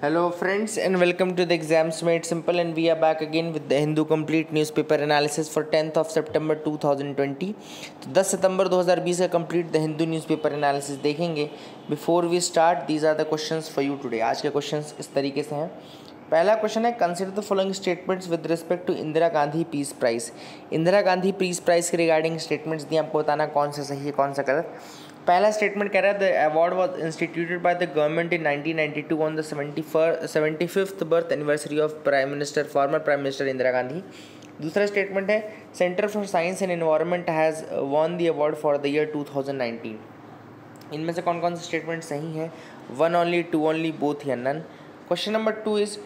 Hello, friends, and welcome to the Exams Made Simple. And we are back again with the Hindu Complete Newspaper Analysis for 10th of September 2020. तो 10 सितंबर 2020 का complete the Hindu newspaper analysis देखेंगे. Before we start these are the questions for you today आज के questions इस तरीके से हैं. पहला क्वेश्चन है consider the following statements with respect to Indira Gandhi peace prize Indira Gandhi peace prize के रिगार्डिंग स्टेटमेंट्स दिए आपको बताना कौन सा सही है कौन सा गलत. पहला स्टेटमेंट कह रहा है the award was instituted by the government in 1992 on the seventy seventy fifth birth anniversary of prime minister former prime minister Indira Gandhi दूसरा स्टेटमेंट है centre for science and environment has won the award for the year 2019 इनमें से कौन कौन से statement सही हैं? One only two only both या none question number two is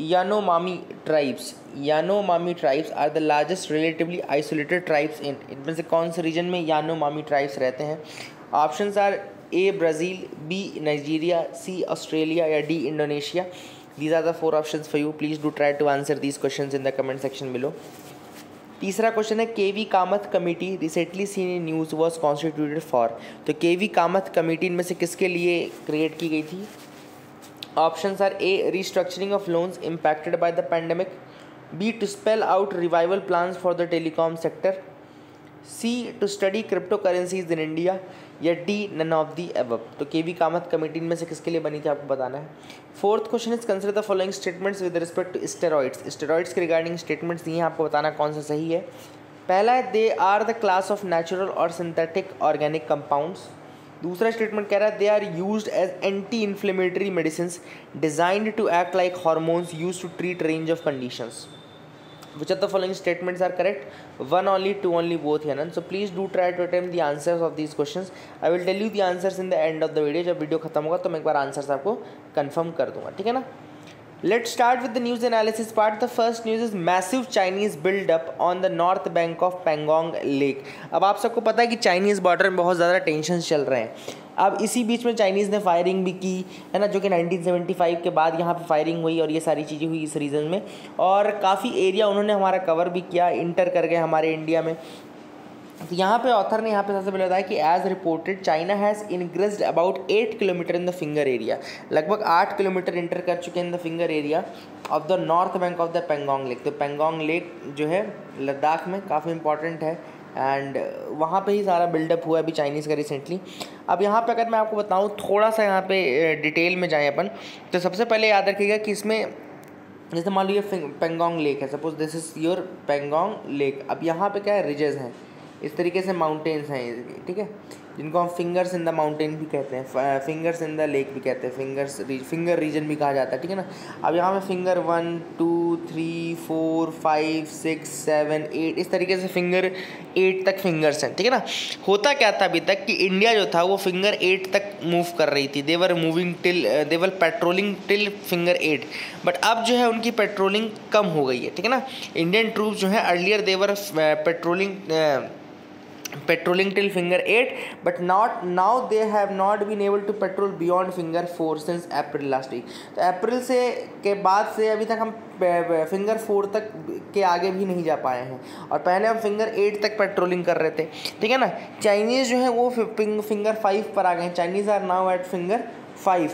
Yanomami tribes Yanomami tribes are the largest relatively isolated tribes in इनमें से कौन से रीजन में यानोमामी ट्राइब्स रहते हैं? Option are A Brazil B Nigeria C Australia या D Indonesia these are the four option for you please do try to answer these question in the comment section below तीसरा question है K V Kamath committee recently seen in news was constituted for तो के V Kamath committee इनमें से किसके लिए create की गई थी? Option are A restructuring of loans impacted by the pandemic B to spell out revival plans for the telecom sector C to study cryptocurrencies in India या D none of the above तो के V Kamath committee में से किसके लिए बनी थी आपको बताना है? Fourth question is consider the following statements with respect to steroids steroids के रिगार्डिंग स्टेटमेंट्स दिए हैं, आपको बताना कौन सा सही है। पहला है they are the class of natural और सिंथेटिक ऑर्गेनिक कंपाउंड्स दूसरा स्टेटमेंट कह रहा है they are use as anti inflammatory medicine designed to act like hormones use to treat range of conditions which are the following statements are correct one only two only both he Anant so please do try to attempt the answers of this question I will tell you the answers in the end of the video जब video खत्म होगा तो मैं एक बार answers आपको confirm कर दूँगा, ठीक है ना? Let start with the news analysis part the first news is massive Chinese buildup on the north bank of Pangong lake अब आप सबको पता है कि चाइनीज़ बॉर्डर में बहुत ज़्यादा टेंशन चल रहे हैं। अब इसी बीच में चाइनीज़ ने फायरिंग भी की, है ना, जो कि 1975 के बाद यहाँ पे फायरिंग हुई और ये सारी चीज़ें हुई इस रीजन में। और काफ़ी एरिया उन्होंने हमारा कवर भी किया इंटर कर गए हमारे इंडिया में। तो यहाँ पे ऑथर ने यहाँ पे सबसे पहले बताया कि as reported China has ingressed about eight kilometre in the finger area लगभग आठ किलोमीटर इंटर कर चुके हैं in the finger area of the north bank of the Pangong lake तो पेंगोंग लेक जो है लद्दाख में काफ़ी इंपॉर्टेंट है। एंड वहाँ पे ही सारा बिल्डअप हुआ अभी चाइनीज़ का रिसेंटली अब यहाँ पे अगर मैं आपको बताऊँ, थोड़ा सा यहाँ पे डिटेल में जाएँ अपन तो सबसे पहले याद रखिएगा कि इसमें, जैसे मान लो लीजिए पेंगोंग लेक है suppose this is your Pangong lake अब यहाँ पे क्या है रिजेज हैं. इस तरीके से माउंटेन्स हैं, ठीक है? जिनको हम फिंगर्स इन द माउंटेन भी कहते हैं फिंगर्स इन द लेक भी कहते हैं फिंगर्स फिंगर रीजन भी कहा जाता है, ठीक है ना? अब यहाँ पे finger one two three four five six seven eight इस तरीके से फिंगर एट तक फिंगर्स हैं, ठीक है ना? होता क्या था अभी तक कि इंडिया जो था वो फिंगर एट तक मूव कर रही थी they were moving till they were patrolling till finger eight but अब जो है उनकी पेट्रोलिंग कम हो गई है, ठीक है ना? इंडियन ट्रूप जो है earlier they were patrolling patrolling till finger 8 but not, now they have not been able to patrol beyond finger 4 since April last week तो अप्रैल से, के बाद से अभी तक हम फिंगर फोर तक के आगे भी नहीं जा पाए हैं। और पहले हम फिंगर एट तक पेट्रोलिंग कर रहे थे। ठीक है ना? चाइनीज़ जो है वो फिंगर फाइव पर आ गए Chinese are now at finger five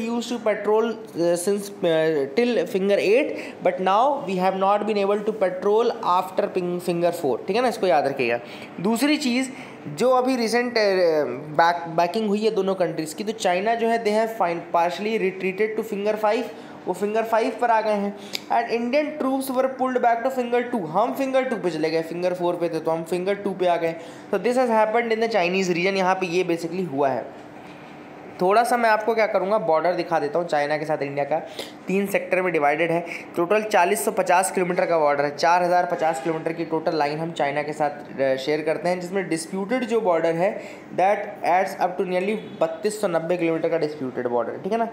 used to patrol uh, since uh, till finger 8 but now we have not been able to patrol after finger 4 ठीक है ना? इसको याद रखिएगा। दूसरी चीज़ जो अभी रिसेंट बैक बैकिंग हुई है दोनों कंट्रीज़ की तो चाइना जो है they have fine partially retreated to finger five वो फिंगर फाइव पर आ गए हैं। And Indian troops were pulled back to finger two हम फिंगर टू पे चले गए फिंगर फोर पे थे तो हम फिंगर टू पे आ गए। तो this has happened in the Chinese region यहाँ पे ये बेसिकली हुआ है। थोड़ा सा मैं आपको क्या करूँगा बॉर्डर दिखा देता हूँ चाइना के साथ, इंडिया का। तीन सेक्टर में डिवाइडेड है। टोटल चालीस सौ पचास किलोमीटर का बॉर्डर है। चार हज़ार पचास किलोमीटर की टोटल लाइन हम चाइना के साथ शेयर करते हैं, जिसमें डिस्प्यूटेड जो बॉर्डर है that adds up to nearly बत्तीस किलोमीटर का डिस्प्यूटेड बॉर्डर ठीक है ना?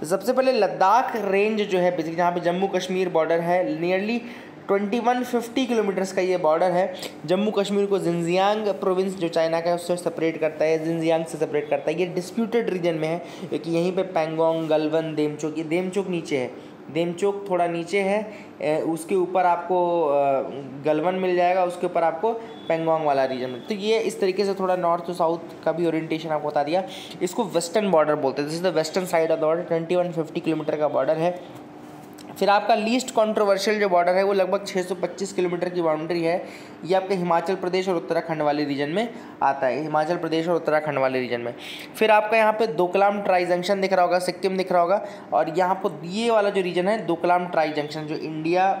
तो सबसे पहले लद्दाख रेंज जो है बेसिकली जहाँ पे जम्मू कश्मीर बॉर्डर है nearly twenty one fifty kilometres का ये बॉर्डर है। जम्मू कश्मीर को जिनजियांग प्रोविंस, जो चाइना का है, उससे सेपरेट करता है, जिनजियांग से सेपरेट करता है। ये डिस्प्यूटेड रीजन में है, क्योंकि यहीं पे पैंगोंग गलवन देमचोक ये देमचोक नीचे है। देमचोक थोड़ा नीचे है उसके ऊपर आपको गलवन मिल जाएगा, उसके ऊपर आपको पेंगोंग वाला रीजन में तो ये इस तरीके से थोड़ा नॉर्थ टू साउथ का भी ओरिएंटेशन आपको बता दिया। इसको वेस्टर्न बॉर्डर बोलते हैं। This is the western side of the border twenty one fifty kilometre का बॉर्डर है। फिर आपका लीस्ट कंट्रोवर्शियल जो बॉर्डर है, वो लगभग 625 किलोमीटर की बाउंड्री है। ये आपके हिमाचल प्रदेश और उत्तराखंड वाले रीजन में आता है। हिमाचल प्रदेश और उत्तराखंड वाले रीजन में। फिर आपका यहाँ पे दोकलाम ट्राई जंक्शन दिख रहा होगा, सिक्किम दिख रहा होगा, और यहाँ पर ये वाला जो रीजन है, दोकलाम ट्राई जंक्शन जो इंडिया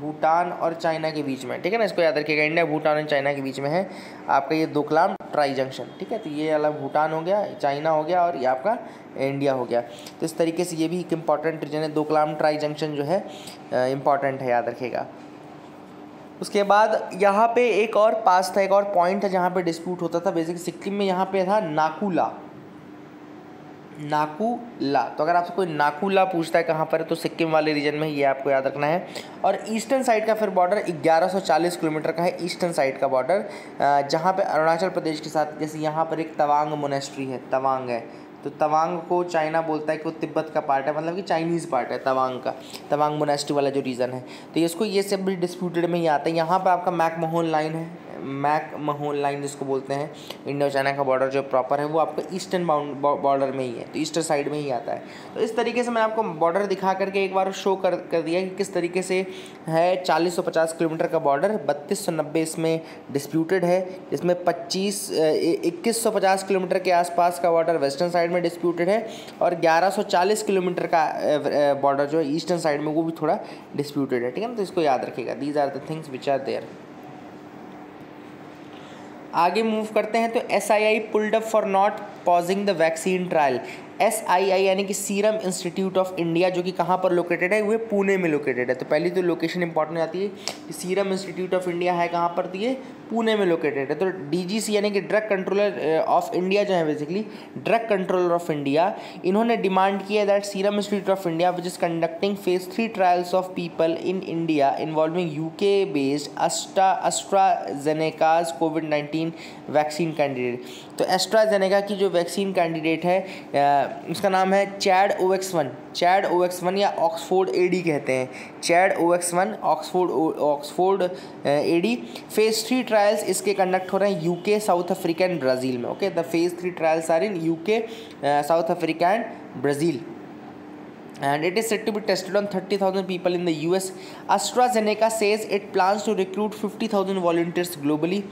भूटान और चाइना के बीच में ठीक है ना? इसको याद रखिएगा। इंडिया भूटान और चाइना के बीच में है। आपका ये दोकलाम ट्राई जंक्शन ठीक है? तो ये अलग भूटान हो गया, चाइना हो गया और ये आपका इंडिया हो गया। तो इस तरीके से ये भी एक इंपॉर्टेंट रीजन है। दोकलाम ट्राई जंक्शन जो है इंपॉर्टेंट है, याद रखेगा उसके बाद यहाँ पे एक और पास था, एक और पॉइंट है जहाँ पे डिस्प्यूट होता था। बेसिकली सिक्किम में यहाँ पे था नाकूला। नाकूला तो अगर आपसे कोई नाकूला पूछता है कहाँ पर है तो सिक्किम वाले रीजन में ये आपको याद रखना है। और ईस्टर्न साइड का फिर बॉर्डर 1140 किलोमीटर का है ईस्टर्न साइड का बॉर्डर जहाँ पे अरुणाचल प्रदेश के साथ, जैसे यहाँ पर एक तवांग मोनेस्ट्री है, तवांग है। तो तवांग को चाइना बोलता है कि वो तिब्बत का पार्ट है मतलब कि चाइनीज़ पार्ट है, तवांग का, तवांग मोनेस्ट्री वाला जो रीज़न है। तो इसको ये सब डिस्प्यूटेड में ही आता है। यहाँ पर आपका मैकमोहन लाइन है। मैक महोन लाइन जिसको बोलते हैं, इंडो चाइना का बॉर्डर जो प्रॉपर है, वो आपको ईस्टर्न बॉर्डर में ही है तो ईस्टर्न साइड में ही आता है। तो इस तरीके से मैंने आपको बॉर्डर दिखा करके एक बार शो कर कर दिया कि किस तरीके से है चालीस सौ पचास किलोमीटर का बॉर्डर बत्तीस सौ नब्बे इसमें डिस्प्यूटेड है, इसमें पच्चीस इक्कीस सौ पचास किलोमीटर के आसपास का बॉर्डर वेस्टर्न साइड में डिस्प्यूटेड है, और ग्यारह सौ चालीस किलोमीटर का बॉर्डर जो है ईस्टर्न साइड में वो भी थोड़ा डिस्प्यूटेड है, ठीक है ना? तो इसको याद रखिएगा। These are the things which are there आगे मूव करते हैं तो S I I pulled up for not pausing the vaccine trial S I I यानी कि सीरम इंस्टीट्यूट ऑफ़ इंडिया जो कि कहाँ पर लोकेटेड है? वह पुणे में लोकेटेड है। तो पहली तो लोकेशन इंपॉर्टेंट आती है कि सीरम इंस्टीट्यूट ऑफ़ इंडिया है कहाँ पर? तो ये पुणे में लोकेटेड है। तो डी जी सी यानी कि ड्रग कंट्रोलर ऑफ़ इंडिया जो है basically drug controller of India इन्होंने डिमांड किया that Serum Institute of India which is conducting phase three trials of people in India involving U K based Astra AstraZeneca's COVID nineteen vaccine candidate तो AstraZeneca की जो vaccine candidate है उसका नाम है ChAd O X one ChAd O X one या Oxford A D कहते हैं। ChAd O X one Oxford Oxford A D phase three trials इसके कंडक्ट हो रहे हैं UK South Africa and Brazil में okay the phase three trials are in UK South Africa and Brazil and it is said to be tested on 30,000 people in the US. AstraZeneca says it plans to recruit 50,000 volunteers globally.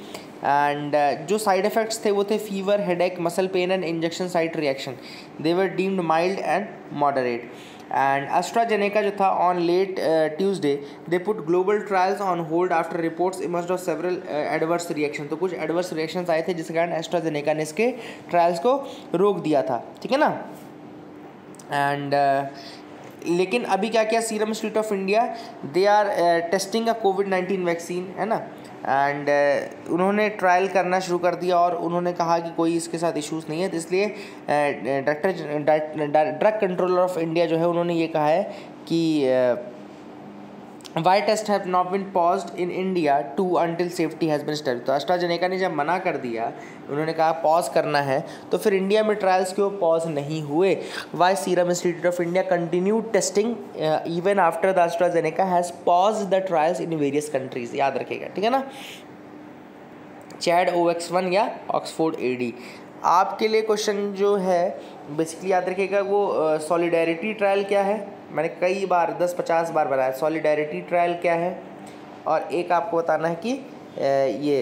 And uh, जो side effects थे वो थे fever headache muscle pain and injection site reaction they were deemed mild and moderate and AstraZeneca जो था on late Tuesday they put global trials on hold after reports emerge of several adverse reaction तो कुछ adverse reaction आए थे जिसके कारण AstraZeneca ने इसके ट्रायल्स को रोक दिया था। ठीक है ना? एंड uh, लेकिन अभी क्या किया Serum Institute of India they are testing a COVID nineteen vaccine है ना? एंड uh, उन्होंने ट्रायल करना शुरू कर दिया और उन्होंने कहा कि कोई इसके साथ इश्यूज़ नहीं है। तो इसलिए doctor drug controller of India जो है उन्होंने ये कहा है कि uh, why test have not been pause in India to until safety has been study तो अस्ट्राजेनेका ने जब मना कर दिया, उन्होंने कहा पॉज करना है तो फिर इंडिया में ट्रायल्स क्यों पॉज नहीं हुए? Why Serum Institute of India continue testing even after the AstraZeneca has pause the trials in various countries याद रखेगा ठीक है ना? चैड ओ एक्स वन या ऑक्सफोर्ड ए डी आपके लिए क्वेश्चन जो है बेसिकली याद रखिएगा वो सॉलिडेरिटी ट्रायल क्या है? मैंने कई बार दस पचास बार बनाया। सॉलिडेरिटी ट्रायल क्या है? और एक आपको बताना है कि ये,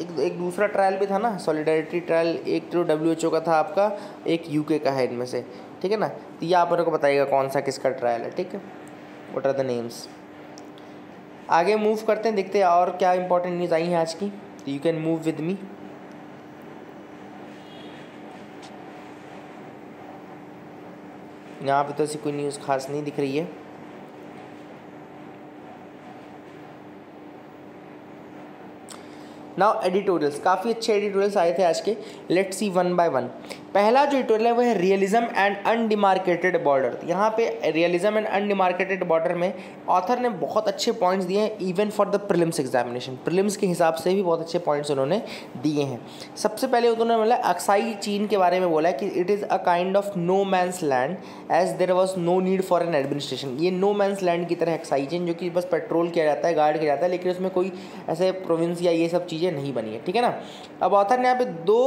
एक एक दूसरा ट्रायल भी था ना? सॉलिडेरिटी ट्रायल एक तो डब्ल्यू एच ओ का था आपका, एक यूके का है इनमें से। ठीक है ना? तो ये आप मेरे को बताइएगा कौन सा किसका ट्रायल है, ठीक है? वट आर द नेम्स आगे मूव करते हैं, देखते हैं और क्या इंपॉर्टेंट न्यूज़ आई हैं आज की। तो you can move with me यहाँ पे तो ऐसी कोई न्यूज़ खास नहीं दिख रही है। नाउ एडिटोरियल्स काफ़ी अच्छे एडिटोरियल्स आए थे आज के। Let's see one by one पहला जो इटोरियल है, वो है रियलिज्म एंड अनडिमार्केटेड बॉर्डर यहाँ पे रियलिज्म एंड अनडिमार्केटेड बॉर्डर में ऑथर ने बहुत अच्छे पॉइंट्स दिए हैं even for the prelims examination prelims के हिसाब से भी बहुत अच्छे पॉइंट्स उन्होंने दिए हैं। सबसे पहले उन्होंने बोला, अक्साई चीन के बारे में बोला कि it is a kind of no man's land as there was no need for an administration ये नो मैंस लैंड की तरह अक्साई चीन, जो कि बस पेट्रोल किया जाता है गार्ड किया जाता है, लेकिन उसमें कोई ऐसे प्रोविंस या ये सब चीज़ें नहीं बनी है। ठीक है ना? अब ऑथर ने यहाँ पे दो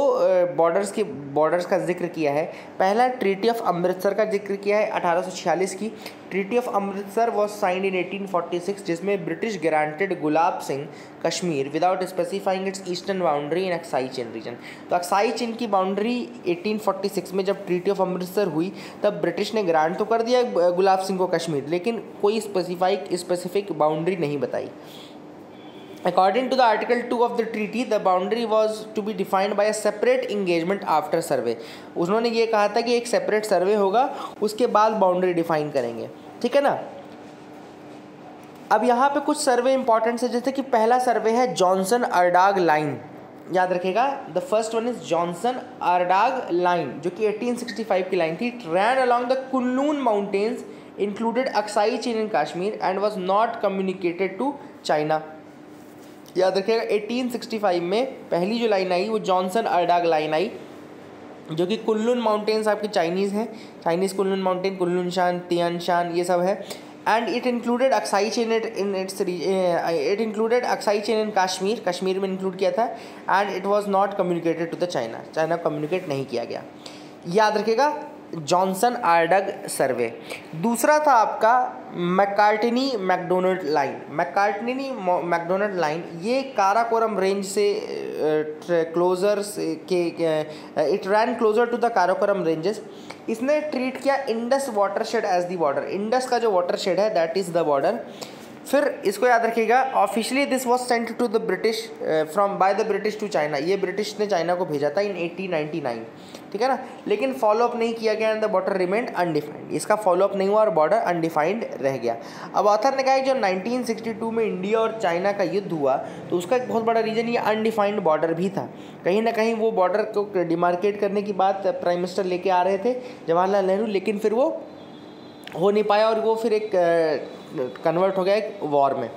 बॉर्डर्स के बॉर्डर्स का ज़िक्र किया है। पहला ट्रीटी ऑफ़ अमृतसर का ज़िक्र किया है अठारह सौ छियालीस की। Treaty of Amritsar was signed in 1846 जिसमें British granted Gulab Singh Kashmir without specifying its eastern boundary in Aksai Chin region तो अक्साई चीन की बाउंड्री 1846 में जब ट्रीटी ऑफ़ अमृतसर हुई, तब ब्रिटिश ने ग्रांट तो कर दिया गुलाब सिंह को कश्मीर लेकिन कोई स्पेसिफाइक स्पेसिफिक बाउंड्री नहीं बताई। According to the Article 2 of the treaty, the boundary was to be defined by a separate engagement after survey. उन्होंने ये कहा था कि एक सेपरेट सर्वे होगा उसके बाद बाउंड्री डिफाइन करेंगे। ठीक है ना? अब यहाँ पे कुछ सर्वे इंपॉर्टेंट है जैसे कि पहला सर्वे है जॉनसन अर्डाग लाइन याद रखेगा the first one is Johnson Ardagh line जो कि 1865 की लाइन थी। Ran along the Kunlun mountains included Aksai Chin in Kashmir and was not communicated to China याद रखिएगा 1865 में पहली जो लाइन आई, वो जॉनसन अर्डाग लाइन आई, जो कि कुल्लून माउंटेन्स आपके चाइनीज़ हैं। Chinese Kunlun mountain Kunlun Shan Tian Shan ये सब है। And it included Aksai Chin it in its it included Aksai Chin in Kashmir Kashmir में इंक्लूड किया था। And it was not communicated to the China China communicate नहीं किया गया। याद रखेगा जॉनसन आर्डग सर्वे। दूसरा था आपका Macartney MacDonald line. Macartney MacDonald line, ये काराकोरम रेंज से क्लोजर के it ran closer to the Karakoram ranges. इसने ट्रीट किया Indus water shed as the border. Indus का जो वाटर शेड है दैट इज़ द बॉर्डर फिर इसको याद रखिएगा officially this was sent to the British from by the British to China ये ब्रिटिश ने चाइना को भेजा था इन 1899 ठीक है ना? लेकिन फॉलोअप नहीं किया गया and the border remained undefined इसका फॉलोअप नहीं हुआ और बॉर्डर अनडिफाइंड रह गया। अब ऑथर ने कहा कि जो 1962 में इंडिया और चाइना का युद्ध हुआ तो उसका एक बहुत बड़ा रीज़न ये अनडिफाइंड बॉर्डर भी था। कहीं ना कहीं वो बॉर्डर को डिमार्केट करने की बात प्राइम मिनिस्टर लेके आ रहे थे, जवाहरलाल नेहरू, लेकिन फिर वो हो नहीं पाया और वो फिर एक कन्वर्ट हो गया एक वॉर में।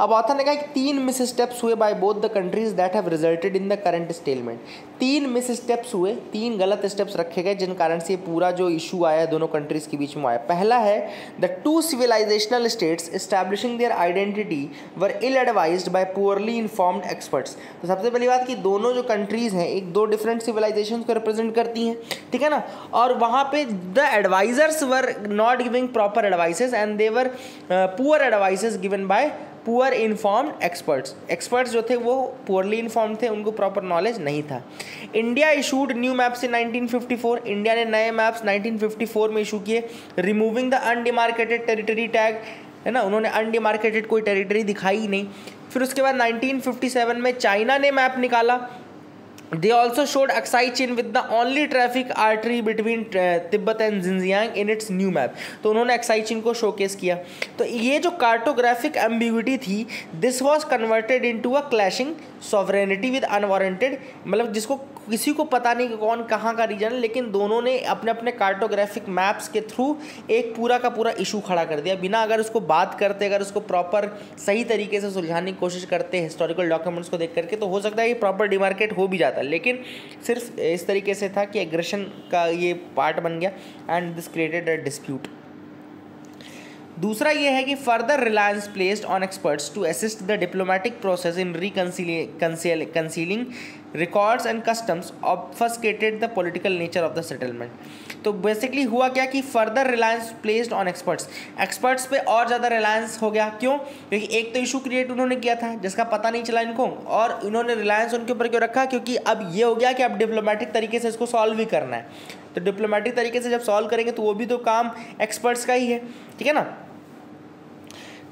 अब ऑथर ने कहा कि तीन मिस स्टेप्स हुए by both the countries that have resulted in the current stalemate तीन मिस स्टेप्स हुए, तीन गलत स्टेप्स रखे गए, जिन कारण से पूरा जो इशू आया दोनों कंट्रीज़ के बीच में आया पहला है the two civilizational states establishing their identity were ill advised by poorly informed experts तो सबसे पहली बात कि दोनों जो कंट्रीज़ हैं, एक दो डिफरेंट सिविलाइजेशन को रिप्रेजेंट करती हैं, ठीक है ना? और वहाँ पे the advisers were not giving proper advices and they were poor advices given by poor informed experts experts जो थे वो पुअरली इन्फॉर्म थे, उनको प्रॉपर नॉलेज नहीं था. India issued new maps in 1954 India ने नए मैप्स 1954 में इशू किए. Removing the undemarcated territory tag है ना? उन्होंने अनडिमार्केटेड कोई टेरिटरी दिखाई ही नहीं. फिर उसके बाद 1957 में चाइना ने मैप निकाला. They also showed Aksai Chin with the only traffic artery between Tibet and Xinjiang in its new map तो उन्होंने अक्साई चिन को शोकेस किया। तो ये जो कार्टोग्राफिक एम्बिगिटी थी this was converted into a clashing sovereignty with unwarranted मतलब जिसको किसी को पता नहीं कि कौन कहाँ का रीजन है, लेकिन दोनों ने अपने अपने कार्टोग्राफिक मैप्स के थ्रू एक पूरा का पूरा इशू खड़ा कर दिया। बिना अगर उसको बात करते, अगर उसको प्रॉपर सही तरीके से सुलझाने की कोशिश करते हिस्टोरिकल डॉक्यूमेंट्स को देख करके तो हो सकता है ये प्रॉपर डिमार्केट हो भी जाता लेकिन सिर्फ़ इस तरीके से था कि एग्रेशन का ये पार्ट बन गया and this created a dispute दूसरा ये है कि further reliance placed on experts to assist the diplomatic process in reconciling records and customs obfuscated the political nature of the settlement तो बेसिकली हुआ क्या कि further reliance placed on experts experts पे और ज़्यादा रिलायंस हो गया। क्यों? क्योंकि एक तो इशू क्रिएट उन्होंने किया था, जिसका पता नहीं चला इनको, और इन्होंने रिलायंस उनके ऊपर क्यों रखा? क्योंकि अब ये हो गया कि अब डिप्लोमेटिक तरीके से इसको सॉल्व भी करना है। तो डिप्लोमेटिक तरीके से जब सॉल्व करेंगे तो वो भी तो काम एक्सपर्ट्स का ही है, ठीक है ना?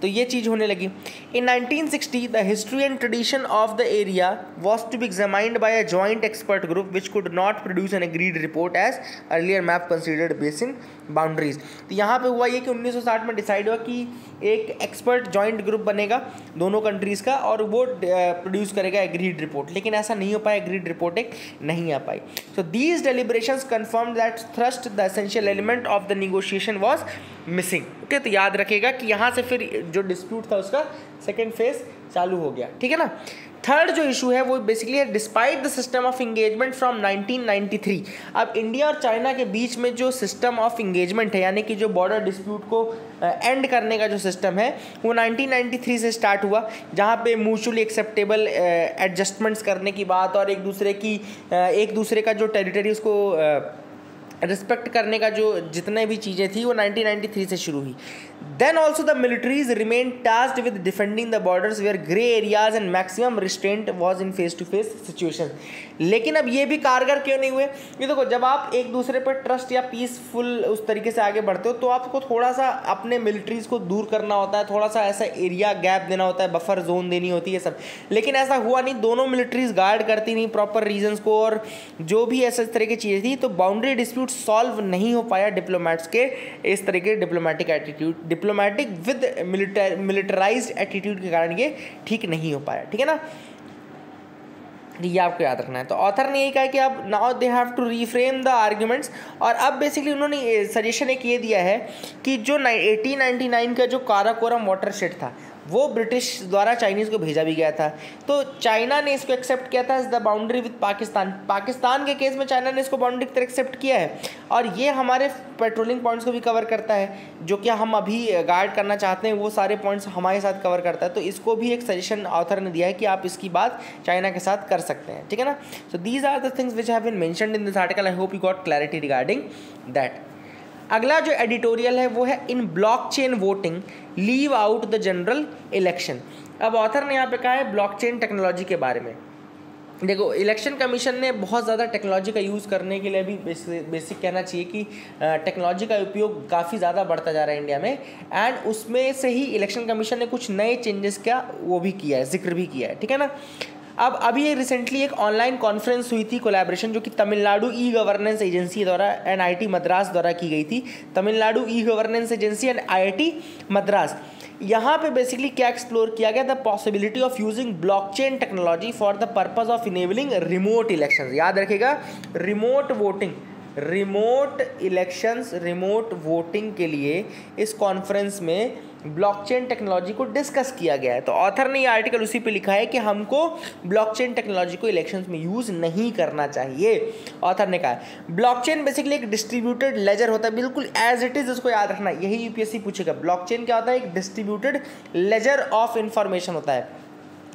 तो ये चीज़ होने लगी। In 1960 the history and tradition of the area was to be examined by a joint expert group which could not produce an agreed report as earlier map considered basin boundaries तो यहाँ पे हुआ ये कि 1960 में डिसाइड हुआ कि एक एक्सपर्ट जॉइंट ग्रुप बनेगा दोनों कंट्रीज़ का और वो प्रोड्यूस करेगा एग्रीड रिपोर्ट लेकिन ऐसा नहीं हो पाया एग्रीड रिपोर्ट एक नहीं आ पाई. So these deliberation confirm that thrust the essential element of the negotiation was missing okay तो याद रखेगा कि यहाँ से फिर जो डिस्प्यूट था उसका सेकेंड फ़ेज़ चालू हो गया. ठीक है ना? थर्ड जो इशू है वो बेसिकली है despite the system of engagement from 1993 अब इंडिया और चाइना के बीच में जो सिस्टम ऑफ़ इंगेजमेंट है यानी कि जो बॉर्डर डिस्प्यूट को एंड uh, करने का जो सिस्टम है वो 1993 से स्टार्ट हुआ जहाँ पे म्यूचुअली एक्सेप्टेबल एडजस्टमेंट्स करने की बात और एक दूसरे की uh, एक दूसरे का जो टेरिटरी उसको uh, रिस्पेक्ट करने का जो जितने भी चीज़ें थी, वो 1993 से शुरू हुई। Then also the militaries remain tasked with defending the borders where grey areas and maximum resistant was in face to face situation लेकिन अब ये भी कारगर क्यों नहीं हुए? ये देखो, जब आप एक दूसरे पर ट्रस्ट या पीसफुल उस तरीके से आगे बढ़ते हो तो आपको थोड़ा सा अपने मिलिट्रीज को दूर करना होता है थोड़ा सा ऐसा एरिया गैप देना होता है बफर जोन देनी होती है सब। लेकिन ऐसा हुआ नहीं, दोनों मिलिट्रीज गार्ड करती नहीं प्रॉपर रीजन्स को और जो भी ऐसे तरह की चीज़ें थी तो बाउंड्री डिस्प्यूट सॉल्व नहीं हो पाया डिप्लोमेट्स के इस तरीके diplomatic attitude diplomatic with militarise attitude के कारण ये ठीक नहीं हो पाया, ठीक है ना? ये आपको याद रखना है। तो ऑथर ने यही कहा कि अब now they have to reframe the arguments और अब बेसिकली उन्होंने सजेशन एक ये दिया है कि जो एटीन नाइन्टी नाइन का जो काराकोरम वाटर शेड था वो ब्रिटिश द्वारा चाइनीज़ को भेजा भी गया था। तो चाइना ने इसको एक्सेप्ट किया था is the boundary with Pakistan. Pakistan के केस में चाइना ने इसको बाउंड्री की तरह एक्सेप्ट किया है। और ये हमारे पेट्रोलिंग पॉइंट्स को भी कवर करता है, जो कि हम अभी गाइड करना चाहते हैं, वो सारे पॉइंट्स हमारे साथ कवर करता है। तो इसको भी एक सजेशन ऑथर ने दिया है कि आप इसकी बात चाइना के साथ कर सकते हैं, ठीक है ना? So these are the things which have been mentioned in this article I hope you got clarity regarding that अगला जो एडिटोरियल है, वो है in blockchain voting leave out the general election अब ऑथर ने यहाँ पे कहा है ब्लॉक चेन टेक्नोलॉजी के बारे में। देखो इलेक्शन कमीशन ने बहुत ज़्यादा टेक्नोलॉजी का यूज़ करने के लिए भी बेसिक कहना चाहिए कि टेक्नोलॉजी का उपयोग काफ़ी ज़्यादा बढ़ता जा रहा है इंडिया में। एंड उसमें से ही इलेक्शन कमीशन ने कुछ नए चेंजेस का वो भी किया है, ज़िक्र भी किया है, ठीक है ना? अब, अभी रिसेंटली एक ऑनलाइन कॉन्फ्रेंस हुई थी कोलैबोरेशन जो कि तमिलनाडु ई गवर्नेंस एजेंसी द्वारा एन आई मद्रास द्वारा की गई थी। Tamil Nadu e governance agency and I Madras. यहाँ पे बेसिकली क्या एक्सप्लोर किया गया? The possibility of using blockchain technology for the purpose of enabling remote election याद रखेगा remote voting remote elections remote voting के लिए इस कॉन्फ्रेंस में ब्लॉकचेन टेक्नोलॉजी को डिस्कस किया गया है। तो ऑथर ने ये आर्टिकल उसी पे लिखा है कि हमको ब्लॉकचेन टेक्नोलॉजी को इलेक्शंस में यूज़ नहीं करना चाहिए। ऑथर ने कहा ब्लॉकचेन बेसिकली एक डिस्ट्रीब्यूटेड लेजर होता है, बिल्कुल एज इट इज़ उसको याद रखना। यही यूपीएससी पूछेगा ब्लॉकचेन क्या होता है? एक डिस्ट्रीब्यूटेड लेजर ऑफ़ इंफॉर्मेशन होता है।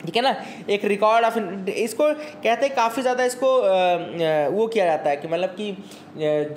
ठीक है ना? एक रिकॉर्ड ऑफ़ इसको कहते हैं काफ़ी ज़्यादा इसको वो किया जाता है कि मतलब कि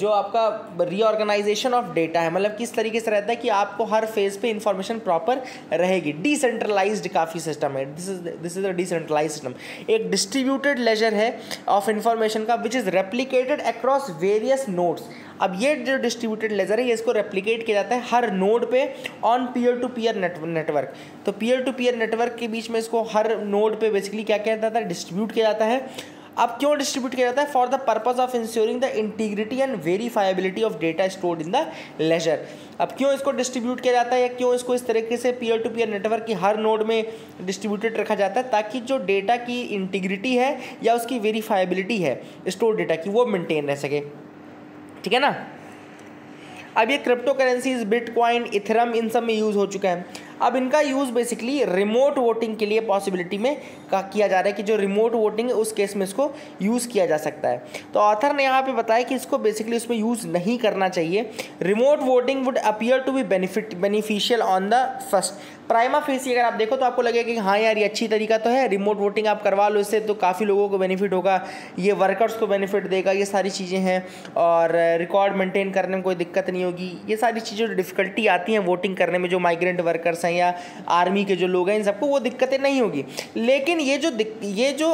जो आपका रीऑर्गेनाइजेशन ऑफ़ डेटा है मतलब किस तरीके से रहता है कि आपको हर फ़ेज़ पे इंफॉर्मेशन प्रॉपर रहेगी। डिसेंट्रलाइज्ड काफ़ी सिस्टम है। This is this is a decentralise system एक डिस्ट्रीब्यूटेड लेजर है ऑफ़ इंफॉर्मेशन का which is replicated across various nodes अब ये जो डिस्ट्रीब्यूटेड लेजर है, ये इसको रेप्लीकेट किया जाता है हर नोड पे on peer to peer network तो पीयर टू पीयर नेटवर्क के बीच में इसको हर नोड पे बेसिकली क्या किया जाता है डिस्ट्रीब्यूट किया जाता है। अब क्यों डिस्ट्रीब्यूट किया जाता है? For the purpose of ensuring the integrity and verifiability of data stored in the ledger अब क्यों इसको डिस्ट्रीब्यूट किया जाता है या क्यों इसको इस तरीके से पीयर टू पीयर नेटवर्क की हर नोड में डिस्ट्रीब्यूटेड रखा जाता है, ताकि जो डेटा की इंटीग्रिटी है या उसकी वेरीफाइबिलिटी है स्टोर डेटा की, वो मेंटेन रह सके। ठीक है ना? अब ये क्रिप्टो करेंसीज बिटकॉइन इथरम इन सब में यूज़ हो चुका है। अब इनका यूज़ बेसिकली रिमोट वोटिंग के लिए पॉसिबिलिटी में का किया जा रहा है कि जो रिमोट वोटिंग है, उस केस में इसको यूज़ किया जा सकता है। तो ऑथर ने यहाँ पे बताया कि इसको बेसिकली उसमें यूज़ नहीं करना चाहिए। Remote voting would appear to be benefit beneficial on the first prima facie अगर आप देखो तो आपको लगेगा कि हाँ यार, ये अच्छी तरीका तो है रिमोट वोटिंग आप करवा लो इससे तो काफ़ी लोगों को बेनिफिट होगा, ये वर्कर्स को बेनिफिट देगा, ये सारी चीज़ें हैं, और रिकॉर्ड मेंटेन करने में कोई दिक्कत नहीं होगी। ये सारी चीज़ें जो डिफ़िकल्टी आती हैं वोटिंग करने में, जो माइग्रेंट वर्कर्स हैं या आर्मी के जो लोग हैं, इन सबको वो दिक्कतें नहीं होगी। लेकिन ये जो ये जो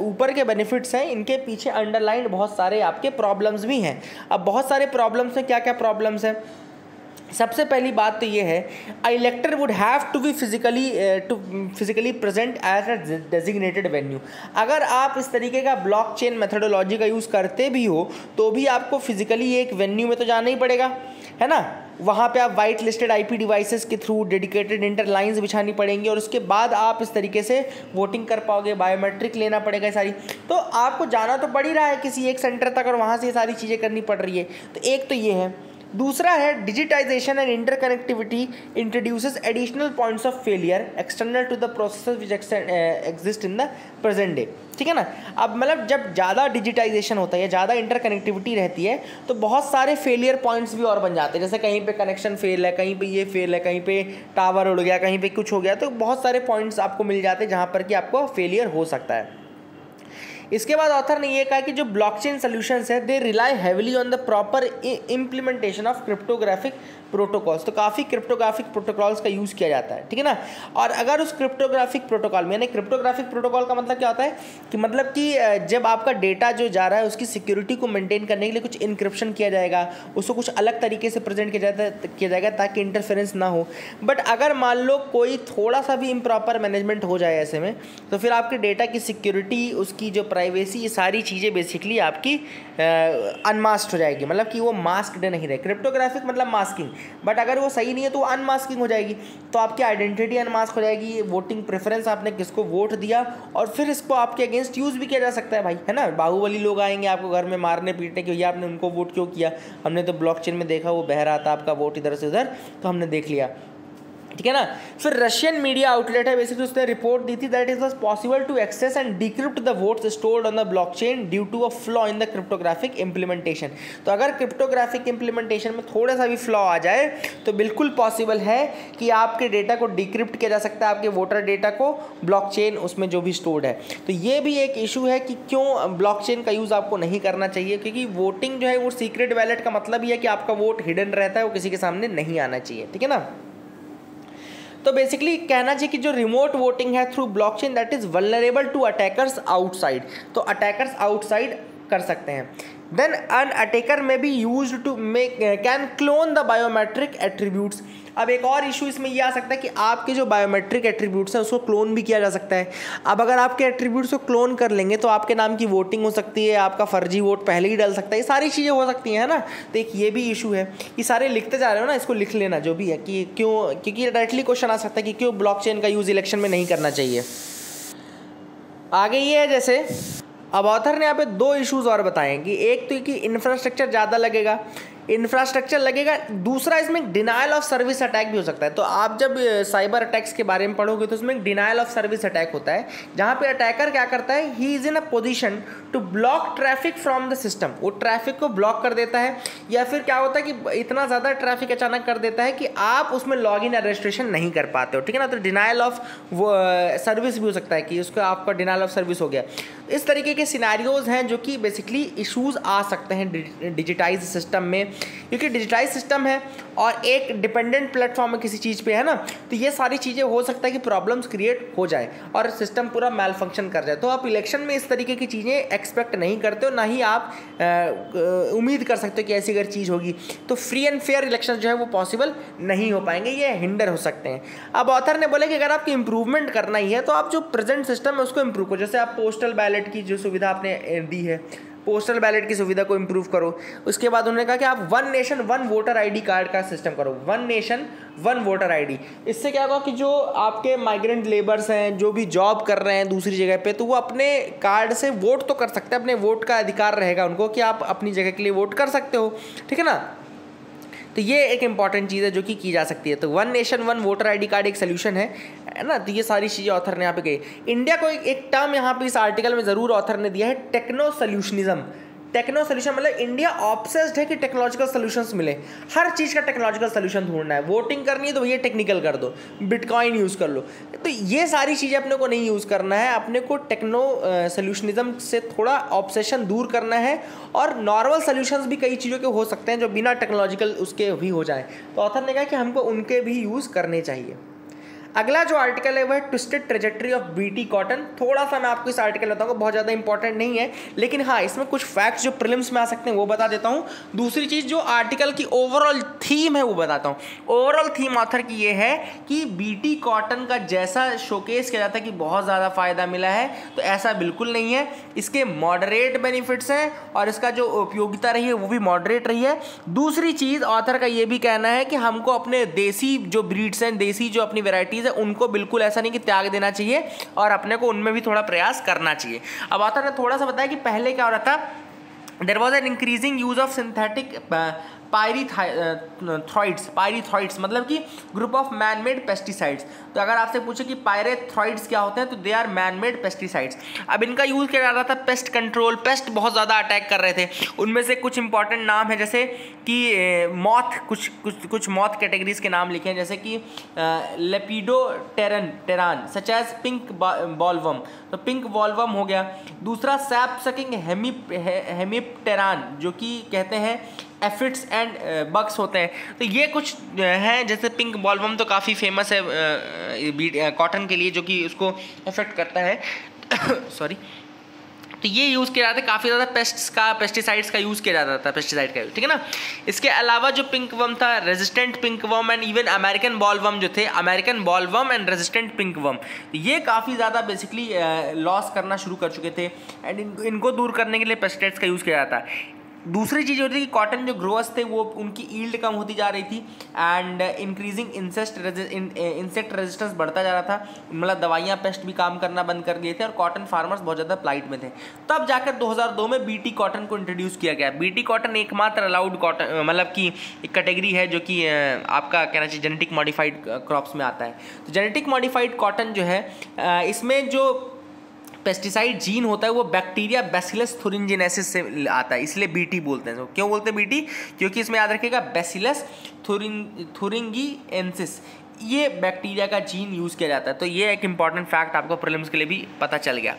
ऊपर के बेनिफिट्स हैं, इनके पीछे अंडरलाइन बहुत सारे आपके प्रॉब्लम्स भी हैं। अब बहुत सारे प्रॉब्लम्स हैं क्या क्या प्रॉब्लम्स हैं? सबसे पहली बात तो ये है I elector would have to be physically to physically present as a designated venue अगर आप इस तरीके का ब्लॉक चेन मेथडोलॉजी का यूज़ करते भी हो तो भी आपको फिजिकली एक वेन्यू में तो जाना ही पड़ेगा, है ना? वहाँ पे आप वाइट लिस्टेड आईपी डिवाइसेस के थ्रू डेडिकेटेड इंटर लाइन्स बिछानी पड़ेंगी और उसके बाद आप इस तरीके से वोटिंग कर पाओगे बायोमेट्रिक लेना पड़ेगा सारी। तो आपको जाना तो पड़ ही रहा है किसी एक सेंटर तक और वहाँ से ये सारी चीज़ें करनी पड़ रही है। तो एक तो ये है। दूसरा है digitisation and interconnectivity introduces additional points of failure external to the process which exist in the present day ठीक है ना? अब मतलब जब ज़्यादा डिजिटाइजेशन होता है या ज़्यादा इंटरकनेक्टिविटी रहती है तो बहुत सारे फेलियर पॉइंट्स भी और बन जाते हैं। जैसे कहीं पे कनेक्शन फेल है, कहीं पे ये फेल है, कहीं पे टावर उड़ गया, कहीं पे कुछ हो गया तो बहुत सारे पॉइंट्स आपको मिल जाते हैं जहाँ पर कि आपको फेलियर हो सकता है। इसके बाद ऑथर ने यह कहा कि जो ब्लॉकचेन सोल्यूशंस है they rely heavily on the proper implementation of cryptographic protocols तो काफ़ी क्रिप्टोग्राफिक प्रोटोकॉल्स का यूज़ किया जाता है, ठीक है ना? और अगर उस क्रिप्टोग्राफिक प्रोटोकॉल में, यानी क्रिप्टोग्राफिक प्रोटोकॉल का मतलब क्या होता है? कि मतलब कि जब आपका डेटा जो जा रहा है, उसकी सिक्योरिटी को मेंटेन करने के लिए कुछ इंक्रिप्शन किया जाएगा, उसको कुछ अलग तरीके से प्रेजेंट किया जाता किया जाएगा ताकि इंटरफेरेंस ना हो। बट अगर मान लो कोई थोड़ा सा भी इम्प्रॉपर मैनेजमेंट हो जाए ऐसे में तो फिर आपके डेटा की सिक्योरिटी उसकी जो प्राइवेसी ये सारी चीज़ें बेसिकली आपकी अनमास्क हो जाएगी। मतलब कि वो मास्कड नहीं रहे। क्रिप्टोग्राफिक मतलब मास्किंग बट अगर वो सही नहीं है तो वो अनमास्किंग हो जाएगी। तो आपकी आइडेंटिटी अनमास्क हो जाएगी वोटिंग प्रेफरेंस आपने किसको वोट दिया और फिर इसको आपके अगेंस्ट यूज़ भी किया जा सकता है भाई, है ना? बाहुबली लोग आएँगे आपको घर में मारने, पीटने के भैया आपने उनको वोट क्यों किया? हमने तो ब्लॉक में देखा, वो बह रहा था आपका वोट इधर से उधर तो हमने देख लिया। ठीक है ना? फिर रशियन मीडिया आउटलेट है बेसिकली उसने रिपोर्ट दी थी that is was possible to access and decrypt the votes stored on the blockchain due to a flaw in the cryptographic implementation तो अगर क्रिप्टोग्राफिक इंप्लीमेंटेशन में थोड़ा सा भी फ्लॉ आ जाए तो बिल्कुल पॉसिबल है कि आपके डेटा को डिक्रिप्ट किया जा सकता है, आपके वोटर डेटा को ब्लॉक चेन उसमें जो भी स्टोर्ड है। तो ये भी एक इशू है कि क्यों ब्लॉक चेन का यूज़ आपको नहीं करना चाहिए, क्योंकि वोटिंग जो है वो सीक्रेट वैलेट का मतलब ही है कि आपका वोट हिडन रहता है, वो किसी के सामने नहीं आना चाहिए, ठीक है ना? तो बेसिकली कहना चाहिए कि जो रिमोट वोटिंग है through blockchain that is vulnerable to attackers outside तो अटैकर्स आउटसाइड कर सकते हैं। Then an attacker may be use to make can clone the biometric attributes अब एक और इशू इसमें ये आ सकता है कि आपके जो बायोमेट्रिक एट्रीब्यूट्स हैं, उसको क्लोन भी किया जा सकता है। अब अगर आपके एट्रीब्यूट्स को क्लोन कर लेंगे तो आपके नाम की वोटिंग हो सकती है, आपका फर्जी वोट पहले ही डल सकता है। ये सारी चीज़ें हो सकती हैं ना? तो एक ये भी इशू है कि सारे लिखते जा रहे हो ना, इसको लिख लेना जो भी है कि क्यों, क्योंकि डायरेक्टली क्वेश्चन आ सकता है कि क्यों ब्लॉक का यूज़ इलेक्शन में नहीं करना चाहिए। आगे ये है जैसे अब ऑथर ने यहाँ पे दो इश्यूज़ और बताए कि एक तो कि इंफ्रास्ट्रक्चर ज़्यादा लगेगा इंफ्रास्ट्रक्चर लगेगा, दूसरा इसमें डिनाइल ऑफ़ सर्विस अटैक भी हो सकता है। तो आप जब साइबर अटैक्स के बारे में पढ़ोगे तो उसमें डिनाइल ऑफ़ सर्विस अटैक होता है, जहाँ पे अटैकर क्या करता है he is in a position to block traffic from the system वो ट्रैफ़िक को ब्लॉक कर देता है, या फिर क्या होता है कि इतना ज़्यादा ट्रैफ़िक अचानक कर देता है कि आप उसमें लॉग इन रजिस्ट्रेशन नहीं कर पाते हो। ठीक है ना? तो डिनाइल ऑफ़ सर्विस भी हो सकता है कि उसका आपका डिनाइल ऑफ़ सर्विस हो गया। इस तरीके के सिनारियोज हैं जो कि बेसिकली इशूज़ आ सकते हैं डिजिटाइज सिस्टम में। क्योंकि डिजिटाइज सिस्टम है और एक डिपेंडेंट प्लेटफॉर्म है किसी चीज़ पे है ना तो ये सारी चीज़ें हो सकता है कि प्रॉब्लम्स क्रिएट हो जाए और सिस्टम पूरा मेल फ़ंक्शन कर जाए। तो आप इलेक्शन में इस तरीके की चीज़ें एक्सपेक्ट नहीं करते हो, ना ही आप उम्मीद कर सकते हो कि ऐसी अगर चीज़ होगी। तो फ्री एंड फेयर इलेक्शन जो है वो पॉसिबल नहीं हो पाएँगे, ये हिंडर हो सकते हैं। अब ऑथर ने बोला कि अगर आपको इंप्रूवमेंट करना ही है तो आप जो प्रेजेंट सिस्टम है उसको इम्प्रूव करो। जैसे आप पोस्टल बैलेट की जो सुविधा आपने दी है पोस्टल बैलेट की सुविधा को इम्प्रूव करो। उसके बाद उन्होंने कहा कि आप one nation one voter ID card का सिस्टम करो। One nation one voter ID इससे क्या होगा कि जो आपके माइग्रेंट लेबर्स हैं, जो भी जॉब कर रहे हैं दूसरी जगह पे तो वो अपने कार्ड से वोट तो कर सकते हैं, अपने वोट का अधिकार रहेगा उनको कि आप अपनी जगह के लिए वोट कर सकते हो। ठीक है ना? तो ये एक इंपॉर्टेंट चीज़ है जो कि की जा सकती है। तो one nation one voter ID card एक सोल्यूशन है है ना? तो ये सारी चीज़ें ऑथर ने यहाँ पे कही। इंडिया को एक, एक टर्म यहाँ पे इस आर्टिकल में ज़रूर ऑथर ने दिया है टेक्नो सोल्यूशनिज्म टेक्नो सोल्यूशन मतलब इंडिया ऑप्सेस्ड है कि टेक्नोलॉजिकल सोल्यूशंस मिले। हर चीज़ का टेक्नोलॉजिकल सोल्यूशन ढूंढना है। वोटिंग करनी है तो भैया टेक्निकल कर दो। बिटकॉइन यूज़ कर लो। तो ये सारी चीज़ें अपने को नहीं यूज़ करना है। अपने को टेक्नो सोल्यूशनिज्म से थोड़ा ऑप्सेशन दूर करना है और नॉर्मल सोल्यूशंस भी कई चीज़ों के हो सकते हैं जो बिना टेक्नोलॉजिकल उसके भी हो जाए। तो ऑथर ने कहा कि हमको उनके भी यूज़ करने चाहिए। अगला जो आर्टिकल है, वो है twisted trajectory of BT cotton थोड़ा सा मैं आपको इस आर्टिकल बताऊँगा बहुत ज़्यादा इंपॉर्टेंट नहीं है, लेकिन हाँ इसमें कुछ फैक्ट्स जो प्रिलिम्स में आ सकते हैं, वो बता देता हूँ। दूसरी चीज़ जो आर्टिकल की ओवरऑल थीम है, वो बताता हूँ। ओवरऑल थीम ऑथर की ये है कि बीटी कॉटन का जैसा शोकेस किया जाता है कि बहुत ज़्यादा फ़ायदा मिला है तो ऐसा बिल्कुल नहीं है। इसके मॉडरेट बेनिफिट्स हैं, और इसका जो उपयोगिता रही है, वो भी मॉडरेट रही है। दूसरी चीज़ ऑथर का ये भी कहना है कि हमको अपने देसी जो ब्रीड्स हैं, देसी जो अपनी वेराइटीज़ है, उनको बिल्कुल ऐसा नहीं कि त्याग देना चाहिए और अपने को उनमें भी थोड़ा प्रयास करना चाहिए। अब आता ने, थोड़ा सा बताया कि पहले क्या हो रहा था? There was an increasing use of synthetic pyrethroids pyrethroids मतलब कि group of man made pesticides. तो अगर आपसे पूछे कि पायरेथ्राइड्स क्या होते हैं तो they are man made pesticides. अब इनका यूज़ किया जा रहा था पेस्ट कंट्रोल, पेस्ट बहुत ज़्यादा अटैक कर रहे थे। उनमें से कुछ इंपॉर्टेंट नाम है, जैसे कि मॉथ, कुछ कुछ कुछ मॉथ कैटेगरीज के नाम लिखे हैं, जैसे कि लेपिडो टेरन, टेरान, सच एज पिंक बॉलवम। तो पिंक वॉलवम हो गया। दूसरा सैप सकिंग हेमिप हेमिपटेरान जो कि कहते हैं एफिट्स एंड बग्स होते हैं। तो ये कुछ हैं जैसे पिंक बॉलवम तो काफ़ी फ़ेमस है कॉटन के लिए जो कि उसको इफ़ेक्ट करता है। सॉरी तो ये यूज़ किया जाता है काफ़ी ज़्यादा पेस्ट्स का पेस्टिसाइड्स का यूज़ किया जाता था पेस्टिसाइड का ठीक है ना? इसके अलावा जो पिंक वम था resistant pink worm and even American bollworm जो थे American bollworm and resistant pink worm ये काफ़ी ज़्यादा बेसिकली लॉस करना शुरू कर चुके थे। एंड इन, इनको दूर करने के लिए पेस्टिसाइड्स का यूज़ किया जाता है। दूसरी चीज़ होती है कि कॉटन जो ग्रोअर्स थे, वो उनकी ईल्ड कम होती जा रही थी and increasing insect insect resistance बढ़ता जा रहा था। मतलब दवाइयाँ पेस्ट भी काम करना बंद कर दिए थे और कॉटन फार्मर्स बहुत ज़्यादा प्लाइट में थे। तब जाकर 2002 में बीटी कॉटन को इंट्रोड्यूस किया गया। बीटी कॉटन एकमात्र अलाउड कॉटन मतलब कि एक कैटेगरी है जो कि आपका कहना चाहिए जेनेटिक मॉडिफाइड क्रॉप्स में आता है। तो जेनेटिक मॉडिफाइड कॉटन जो है इसमें जो पेस्टिसाइड जीन होता है, वो बैक्टीरिया बेसिलस थुरिंजिनेसिस से आता है, इसलिए बीटी बोलते हैं। क्यों बोलते हैं बीटी क्योंकि इसमें याद रखिएगा बेसिलस थुरिंग थुरिंगी एंसिस ये बैक्टीरिया का जीन यूज़ किया जाता है। तो ये एक इंपॉर्टेंट फैक्ट आपको प्रिलिम्स के लिए भी पता चल गया।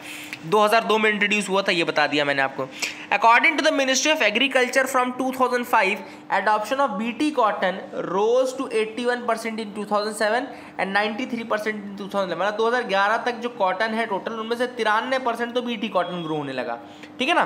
2002 में इंट्रोड्यूस हुआ था, ये बता दिया मैंने आपको। According to the ministry of agriculture from 2005 adoption of BT cotton rose to 81 percent in 2007 and 93 percent in 2011 मतलब 2011 तक जो कॉटन है टोटल उनमें से तिरानवे परसेंट तो बीटी कॉटन ग्रो होने लगा। ठीक है ना?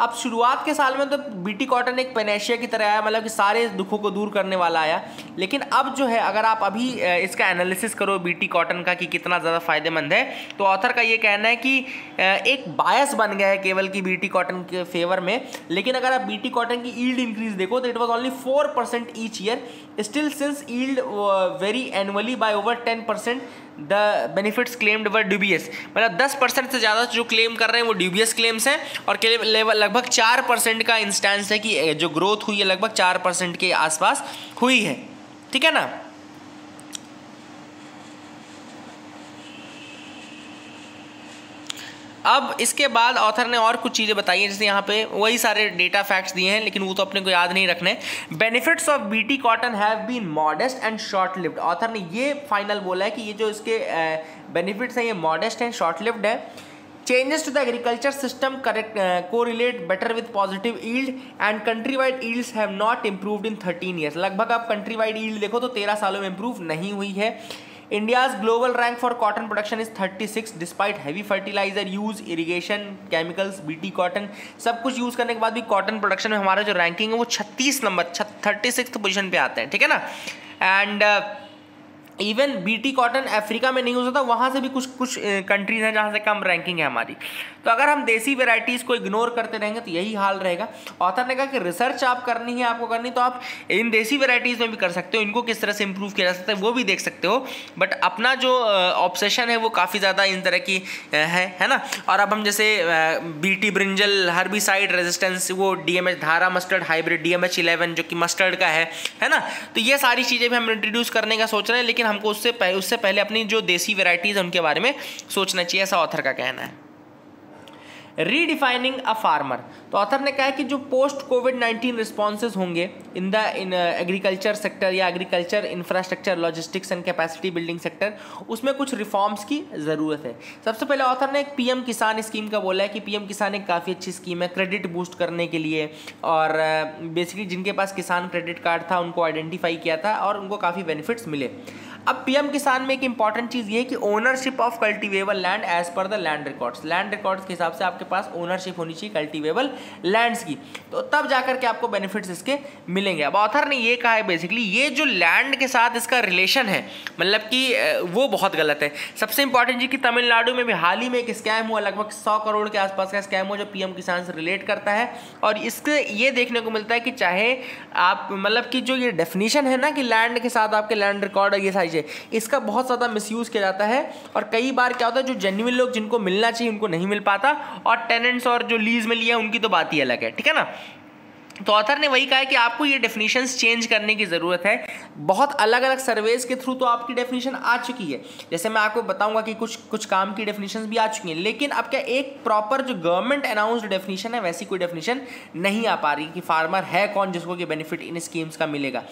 अब शुरुआत के साल में तो बीटी कॉटन एक पेनेशिया की तरह आया मतलब कि सारे दुखों को दूर करने वाला आया। लेकिन अब जो है, अगर आप अभी इसका एनालिसिस करो बीटी कॉटन का कि कितना ज़्यादा फ़ायदेमंद है तो ऑथर का ये कहना है कि एक बायस बन गया है केवल की बीटी कॉटन के फेवर में। लेकिन अगर आप बीटी कॉटन की ईल्ड इंक्रीज देखो तो it was only four percent each year still since yield very annually by over ten percent the benefits claimed were dubious मतलब दस परसेंट से ज़्यादा जो क्लेम कर रहे हैं वो ड्यूबियस क्लेम्स हैं और लगभग चार परसेंट का इंस्टेंस है कि जो ग्रोथ हुई है, लगभग चार परसेंट के आसपास हुई है। ठीक है ना? अब इसके बाद ऑथर ने और कुछ चीज़ें बताई हैं जैसे यहाँ पे वही सारे डेटा फैक्ट्स दिए हैं लेकिन वो तो अपने को याद नहीं रखने। Benefits of BT cotton have been modest and short lived author ने ये फाइनल बोला है कि ये जो इसके बेनिफिट्स हैं ये मॉडेस्ट एंड शॉर्ट लिव्ड है। Changes to the agriculture system correct uh, correlate better with positive yield and country wide yields have not improved in 13 years. लगभग आप country wide yield देखो तो 13 सालों में improve नहीं हुई है। India's global rank for cotton production is 36 six despite heavy fertiliser use irrigation chemicals BT cotton सब कुछ यूज़ करने के बाद भी कॉटन प्रोडक्शन में हमारा जो रैंकिंग है वो 36 नंबर थर्टी सिक्स पोजिशन पर आते हैं ठीक है ना? And uh, even BT cotton Africa में नहीं हो सकता, वहाँ से भी कुछ कुछ कंट्रीज़ हैं जहाँ से कम रैंकिंग है हमारी। तो अगर हम देसी वेराइटीज़ को इग्नोर करते रहेंगे तो यही हाल रहेगा। ऑथर ने कहा कि रिसर्च आप करनी है, आपको करनी तो आप इन देसी वेराइटीज़ में भी कर सकते हो। इनको किस तरह से इम्प्रूव किया जा सकता है, वो भी देख सकते हो। बट अपना जो ऑप्सेशन है, वो काफ़ी ज़्यादा इन तरह की है है ना? और अब हम जैसे बीटी ब्रिंजल हर्बिसाइड रेजिस्टेंस वो D M H Dhara mustard hybrid D M H eleven जो कि मस्टर्ड का है है ना? तो ये सारी चीज़ें भी हम इंट्रोड्यूस करने का सोच रहे हैं, लेकिन हमको उससे पहले उससे पहले अपनी जो देसी वेराइटीज़ है उनके बारे में सोचना चाहिए ऐसा ऑथर का कहना है। रीडिफाइनिंग अ फार्मर तो ऑथर ने कहा है कि जो पोस्ट कोविड नाइन्टीन रिस्पॉन्सेज होंगे in the in agriculture sector या agriculture infrastructure logistics and capacity building sector उसमें कुछ रिफॉर्म्स की ज़रूरत है। सबसे पहले ऑथर ने एक पीएम किसान स्कीम का बोला है कि पीएम किसान एक काफ़ी अच्छी स्कीम है क्रेडिट बूस्ट करने के लिए और बेसिकली uh, जिनके पास किसान क्रेडिट कार्ड था उनको आइडेंटिफाई किया था और उनको काफ़ी बेनिफिट्स मिले। अब पीएम किसान में एक इंपॉर्टेंट चीज़ ये कि ownership of cultivable land as per the land records land records के हिसाब से आपके पास ओनरशिप होनी चाहिए कल्टीवेबल लैंड्स की। तो तब जाकर के आपको बेनिफिट्स इसके मिलेंगे। अब ऑथर ने ये कहा है बेसिकली ये जो लैंड के साथ इसका रिलेशन है मतलब कि वो बहुत गलत है। सबसे इंपॉर्टेंट जी कि तमिलनाडु में भी हाल ही में एक स्कैम हुआ, लगभग सौ करोड़ के आसपास का स्कैम हुआ, जो पीएम किसान से रिलेट करता है। और इसके, ये देखने को मिलता है कि चाहे आप मतलब कि जो ये डेफिनेशन है ना कि लैंड के साथ आपके लैंड रिकॉर्ड और ये सारी चीज़ें इसका बहुत ज़्यादा मिसयूज़ किया जाता है और कई बार क्या होता है, जो जेन्यून लोग जिनको मिलना चाहिए, उनको नहीं मिल पाता और टेनेंट्स और जो लीज में लिया उनकी तो बात ही अलग है, ठीक है ना? तो ऑथर ने वही कहा है कि आपको ये डेफिनेशंस चेंज करने की ज़रूरत है। बहुत अलग अलग सर्वेज के थ्रू तो आपकी डेफिनेशन आ चुकी है। जैसे मैं आपको बताऊँगा कि कुछ कुछ काम की डेफिनेशन भी आ चुकी हैं, लेकिन अब क्या एक प्रॉपर जो गवर्नमेंट अनाउंस्ड डेफिनेशन है, वैसी कोई डेफिनेशन नहीं आ पा रही कि फार्मर है कौन जिसको कि बेनिफिट इन स्कीम्स का मिलेगा।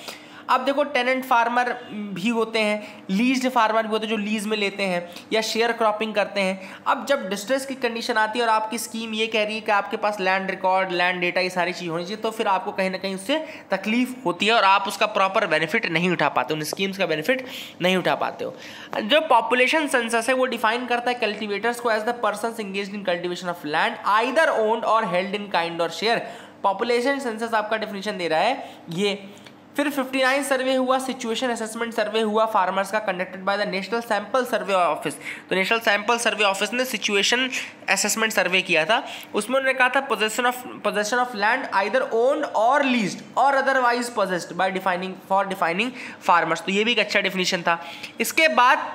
अब देखो टेनेंट फार्मर भी होते हैं लीज फार्मर भी होते हैं जो लीज में लेते हैं या शेयर क्रॉपिंग करते हैं। अब जब डिस्ट्रेस की कंडीशन आती है और आपकी स्कीम ये कह रही है कि आपके पास लैंड रिकॉर्ड लैंड डेटा ये सारी चीज़ होनी चाहिए तो फिर आपको कहीं ना कहीं उससे तकलीफ़ होती है और आप उसका प्रॉपर बेनिफिट नहीं उठा पाते, उन स्कीम्स का बेनिफिट नहीं उठा पाते हो। जो पॉपुलेशन सेंसस है, वो डिफाइन करता है कल्टिवेटर्स को as the person engage in cultivation of land either owned or held in kind or share population census आपका डिफिनेशन दे रहा है, ये फिर 59 सर्वे हुआ सिचुएशन असेसमेंट सर्वे हुआ फार्मर्स का conducted by the national sample survey office तो नेशनल सैंपल सर्वे ऑफ़िस ने सिचुएशन असेसमेंट सर्वे किया था। उसमें उन्होंने कहा था possession of possession of land either owned or leased or otherwise possessed by defining for defining farmers तो ये भी एक अच्छा डेफिनेशन था। इसके बाद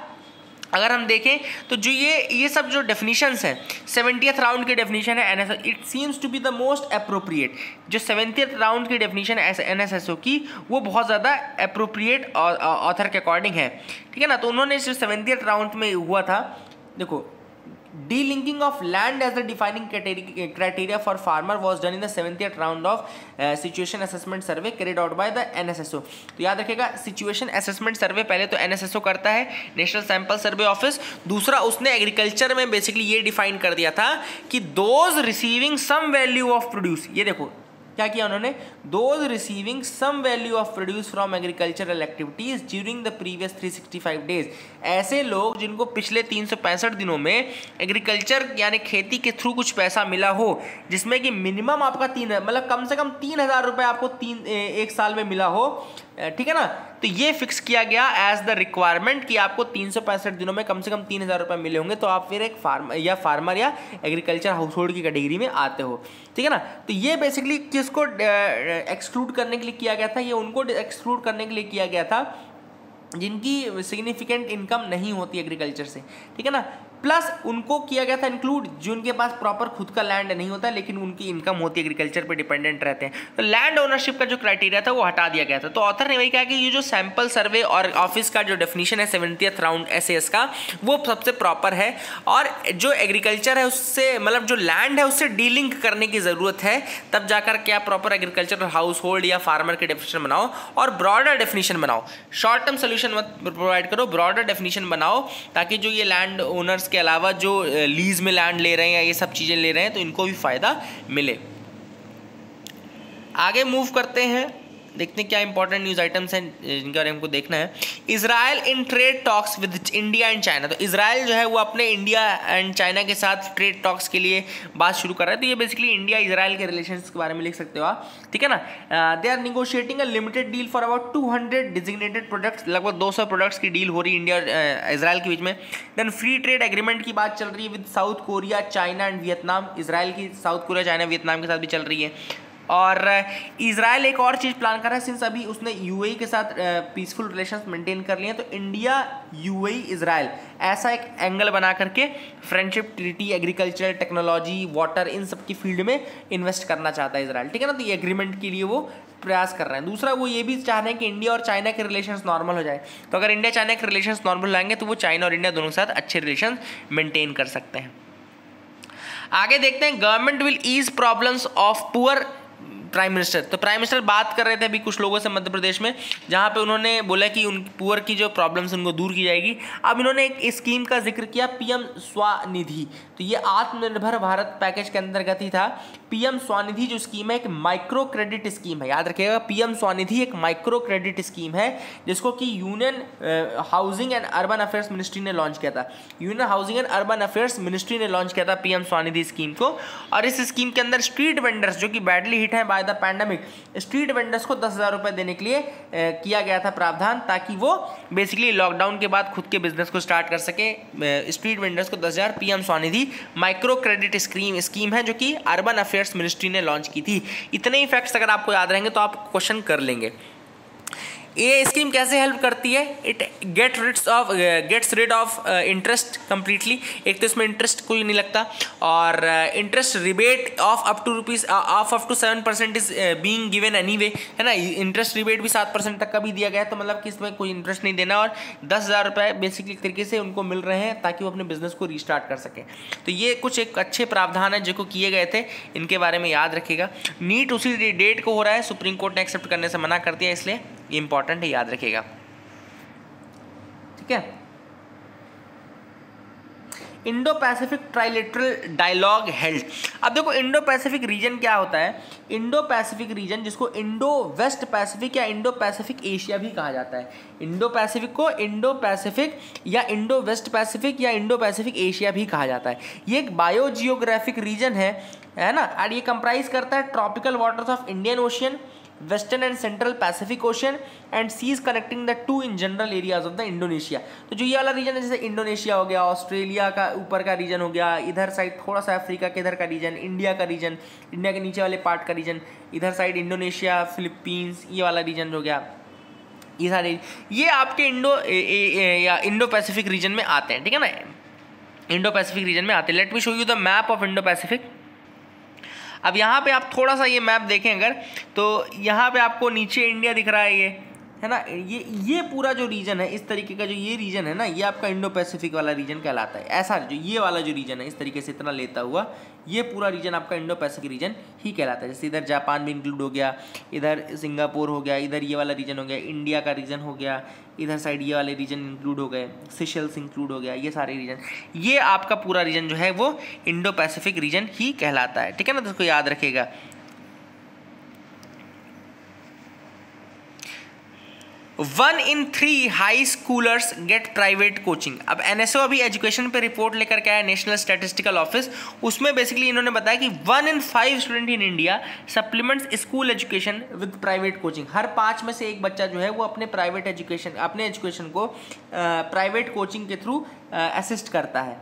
अगर हम देखें तो जो ये ये सब जो डेफिनेशंस हैं सेवेंटियथ राउंड की डेफिनेशन है and it seems to be the most appropriate जो सेवेंटियथ राउंड की डेफिनेशन है एन एस एस ओ की, वो बहुत ज़्यादा अप्रोप्रिएट ऑथर के अकॉर्डिंग है। ठीक है ना? तो उन्होंने जो सेवेंटियथ राउंड में हुआ था। देखो delinking of land as the defining criteria for farmer was done in the seventh round of situation assessment survey carried out by the N S S O तो याद रखेगा सिचुएशन असेसमेंट सर्वे पहले तो N S S ओ करता है national sample survey office दूसरा उसने agriculture में बेसिकली ये डिफाइन कर दिया था कि those receiving some value of produce ये देखो क्या किया उन्होंने? Those receiving some value of produce from agricultural activities during the previous 365 days ऐसे लोग जिनको पिछले तीन सौ पैंसठ दिनों में एग्रीकल्चर यानी खेती के थ्रू कुछ पैसा मिला हो, जिसमें कि मिनिमम आपका तीन मतलब कम से कम तीन हज़ार रुपये आपको तीन एक साल में मिला हो ठीक है ना? तो ये फिक्स किया गया एज द रिक्वायरमेंट कि आपको तीन सौ पैंसठ दिनों में कम से कम तीन हज़ार रुपये मिले होंगे तो आप फिर एक फार्म या फार्मर या एग्रीकल्चर हाउस होल्ड की कैटेगरी में आते हो। ठीक है ना? तो ये बेसिकली किसको एक्सक्लूड करने के लिए किया गया था? ये उनको एक्सक्लूड करने के लिए किया गया था, जिनकी सिग्निफिकेंट इनकम नहीं होती एग्रीकल्चर से। ठीक है ना? प्लस उनको किया गया था इंक्लूड जिनके पास प्रॉपर खुद का लैंड नहीं होता, लेकिन उनकी इनकम होती है एग्रीकल्चर पर डिपेंडेंट रहते हैं। तो लैंड ओनरशिप का जो क्राइटेरिया था, वो हटा दिया गया था। तो ऑथर ने वही कहा कि ये जो सैंपल सर्वे और ऑफ़िस का जो डेफिनेशन है सेवेंटियथ राउंड एस का, वो सबसे प्रॉपर है। और जो एग्रीकल्चर है, उससे मतलब जो लैंड है, उससे डीलिंक करने की ज़रूरत है। तब जाकर क्या प्रॉपर एग्रीकल्चर हाउस होल्ड या फार्मर के डेफिनेशन बनाओ और ब्रॉडर डेफिनेशन बनाओ। शॉर्ट टर्म सोल्यूशन मत प्रोवाइड करो ब्रॉडर डेफिनेशन बनाओ, ताकि जो ये लैंड ओनर्स के अलावा जो लीज में लैंड ले रहे हैं या ये सब चीज़ें ले रहे हैं तो इनको भी फ़ायदा मिले। आगे मूव करते हैं। देखते हैं क्या इंपॉर्टेंट न्यूज़ आइटम्स हैं, जिनके बारे में हमको देखना है। Israel in trade talks with India and China तो इसराइल जो है, वो अपने इंडिया एंड चाइना के साथ ट्रेड टॉक्स के लिए बात शुरू कर रहा है। तो ये बेसिकली इंडिया इसराइल के रिलेशन के बारे में लिख सकते हो आप। ठीक है ना? They are negotiating a limited deal for about two hundred designated products लगभग दो सौ प्रोडक्ट्स की डील हो रही है इंडिया और इसराइल के बीच में। देन फ्री ट्रेड एग्रीमेंट की बात चल रही है with South Korea China and Vietnam Israel की साउथ कोरिया चाइना वियतनाम के साथ भी चल रही है। और इसराइल एक और चीज़ प्लान कर रहा है सिंस अभी उसने यूएई के साथ पीसफुल रिलेशन मेंटेन कर लिए हैं तो इंडिया यूएई इसराइल ऐसा एक एंगल बना करके friendship treaty agriculture technology water इन सब की फ़ील्ड में इन्वेस्ट करना चाहता है इसराइल ठीक है ना? तो ये एग्रीमेंट के लिए वो प्रयास कर रहे हैं। दूसरा, वो ये भी चाह रहे हैं कि इंडिया और चाइना के रिलेशन नॉर्मल हो जाए। तो अगर इंडिया चाइना के रिलेशन नॉर्मल लाएँगे तो वो चाइना और इंडिया दोनों के साथ अच्छे रिलेशन मेंटेन कर सकते हैं। आगे देखते हैं government will ease problems of poor prime minister तो प्राइम मिनिस्टर बात कर रहे थे अभी कुछ लोगों से मध्य प्रदेश में, जहाँ पे उन्होंने बोला कि उन पुअर की जो प्रॉब्लम्स उनको दूर की जाएगी। अब इन्होंने एक स्कीम का ज़िक्र किया पीएम स्वनिधि तो ये आत्मनिर्भर भारत पैकेज के अंतर्गत ही था। पीएम स्वनिधि जो स्कीम है, एक माइक्रो क्रेडिट स्कीम है। याद रखिएगा पीएम स्वनिधि एक माइक्रो क्रेडिट स्कीम है, जिसको कि union housing and urban affairs ministry ने लॉन्च किया था। Union housing and urban affairs ministry ने लॉन्च किया था पीएम स्वनिधि स्कीम को। और इस स्कीम के अंदर स्ट्रीट वेंडर्स जो कि बैडली हिट है by the pandemic street vendors को दस हज़ार रुपये देने के लिए किया गया था प्रावधान ताकि वो बेसिकली लॉकडाउन के बाद खुद के बिज़नेस को स्टार्ट कर सके। स्ट्रीट वेंडर्स को दस हज़ार P M Svanidhi micro credit scheme scheme है जो कि अर्बन अफेयर्स मिनिस्ट्री ने लॉन्च की थी। इतने ही फैक्ट्स अगर आपको याद रहेंगे तो आप क्वेश्चन कर लेंगे। ये स्कीम कैसे हेल्प करती है? It get rids of gets rid of interest completely एक तो इसमें इंटरेस्ट कोई नहीं लगता और interest rebate of up to rupees of up to seven percent is being given anyway है ना? इंटरेस्ट रिबेट भी सात परसेंट तक का भी दिया गया है तो मतलब कि इसमें कोई इंटरेस्ट नहीं देना और दस हज़ार रुपये बेसिकली तरीके से उनको मिल रहे हैं ताकि वो अपने बिज़नेस को रिस्टार्ट कर सकें। तो ये कुछ एक अच्छे प्रावधान है जो किए गए थे, इनके बारे में याद रखिएगा। नीट उसी डेट को हो रहा है सुप्रीम कोर्ट ने एक्सेप्ट करने से मना कर दिया इसलिए। ये इंपॉर्टेंट है, याद रखिएगा। ठीक है? Indo Pacific trilateral dialogue held अब देखो इंडो पैसिफिक रीजन क्या होता है? इंडो पैसिफिक रीजन जिसको इंडो वेस्ट पैसिफिक या इंडो पैसिफिक एशिया भी कहा जाता है। इंडो पैसिफिक को इंडो पैसिफिक या इंडो वेस्ट पैसिफिक या इंडो पैसिफिक एशिया भी कहा जाता है। ये एक बायोजियोग्राफिक रीजन है है ना? और ये कंप्राइज करता है tropical waters of Indian Ocean western and central Pacific Ocean and seas connecting the two in general areas of the Indonesia तो जो ये वाला रीजन है जैसे इंडोनेशिया हो गया ऑस्ट्रेलिया का ऊपर का रीजन हो गया इधर साइड थोड़ा सा अफ्रीका के इधर का रीजन इंडिया का रीजन इंडिया के नीचे वाले पार्ट का रीजन इधर साइड इंडोनेशिया फिलीपींस ये वाला रीजन हो गया। ये सारे ये आपके इंडो ए, ए, ए, या इंडो पैसिफिक रीजन में आते हैं ठीक है ना? इंडो पैसिफिक रीजन में आते हैं। Let me show you the map of Indo Pacific अब यहाँ पे आप थोड़ा सा ये मैप देखें अगर तो यहाँ पे आपको नीचे इंडिया दिख रहा है ये, है ना? ये ये पूरा जो रीजन है, इस तरीके का जो ये रीजन है ना, ये आपका इंडो पैसिफिक वाला रीजन कहलाता है। ऐसा जो ये वाला जो रीजन है, इस तरीके से इतना लेता हुआ ये पूरा रीजन आपका इंडो पैसिफिक रीजन ही कहलाता है। जैसे इधर जापान भी इंक्लूड हो गया, इधर सिंगापुर हो गया, इधर ये वाला रीजन हो गया इंडिया का रीजन हो गया, इधर साइड ये वाले रीजन इंक्लूड हो गए सिशल्स इंक्लूड हो गया, ये सारे रीजन ये आपका पूरा रीजन जो है वो इंडो पैसिफिक रीजन ही कहलाता है। ठीक है ना तो उसको याद रखेगा one in three high schoolers get private coaching अब एनएसओ अभी एजुकेशन पे रिपोर्ट लेकर के आया नेशनल स्टैटिस्टिकल ऑफ़िस उसमें बेसिकली इन्होंने बताया कि one in five student in India supplements school education with private coaching हर पाँच में से एक बच्चा जो है वो अपने प्राइवेट एजुकेशन अपने एजुकेशन को प्राइवेट कोचिंग के थ्रू असिस्ट करता है.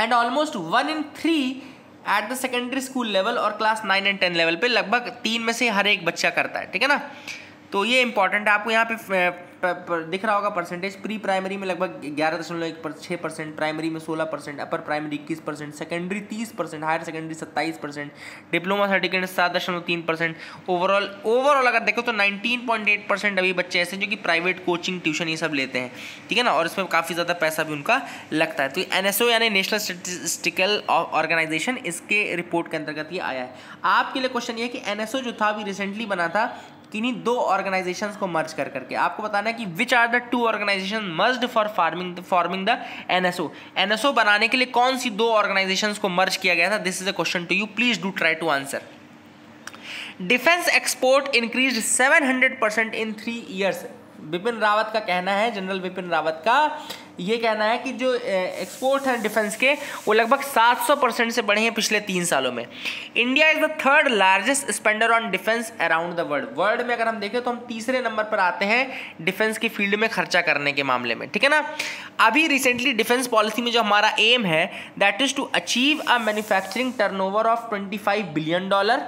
And almost one in three at the secondary school level और class nine and ten level पे लगभग तीन में से हर एक बच्चा करता है. ठीक है ना? तो ये इंपॉर्टेंट है। आपको यहाँ पे दिख रहा होगा परसेंटेज प्री प्राइमरी में लगभग ग्यारह दशमलव एक छः परसेंट प्राइमरी में सोलह परसेंट अपर प्राइमरी इक्कीस परसेंट सेकेंडरी तीस परसेंट हायर सेकेंडरी सत्ताईस परसेंट डिप्लोमा सर्टिफिकेट सात दशमलव तीन परसेंट ओवरऑल ओवरऑल अगर देखो तो नाइनटीन पॉइंट एट परसेंट अभी बच्चे ऐसे जो कि प्राइवेट कोचिंग ट्यूशन ये सब लेते हैं। ठीक है ना? और इसमें काफ़ी ज़्यादा पैसा भी उनका लगता है। तो एन एस ओ यानी नेशनल स्टेटिस्टिकल ऑर्गेनाइजेशन इसके रिपोर्ट के अंतर्गत ये आया है। आपके लिए क्वेश्चन ये कि एन एस ओ जो था अभी रिसेंटली बना था किन्हीं दो ऑर्गेनाइजेशन को मर्ज कर करके। आपको बताना है कि which are the two organisation merge for farming forming the NSO NSO बनाने के लिए कौन सी दो ऑर्गेनाइजेशन को मर्ज किया गया था? This is a question to you please do try to answer defence export increase 700 percent in three years Vipin Rawat का कहना है, जनरल विपिन रावत का ये कहना है कि जो एक्सपोर्ट हैं डिफेंस के, वो लगभग 700 परसेंट से बढ़े हैं पिछले तीन सालों में। India is the third largest spender on defence around the world world में अगर हम देखें तो हम तीसरे नंबर पर आते हैं डिफेंस की फ़ील्ड में खर्चा करने के मामले में, ठीक है ना? अभी रिसेंटली डिफेंस पॉलिसी में जो हमारा एम है that is to achieve a manufacturing turn of twenty billion dollar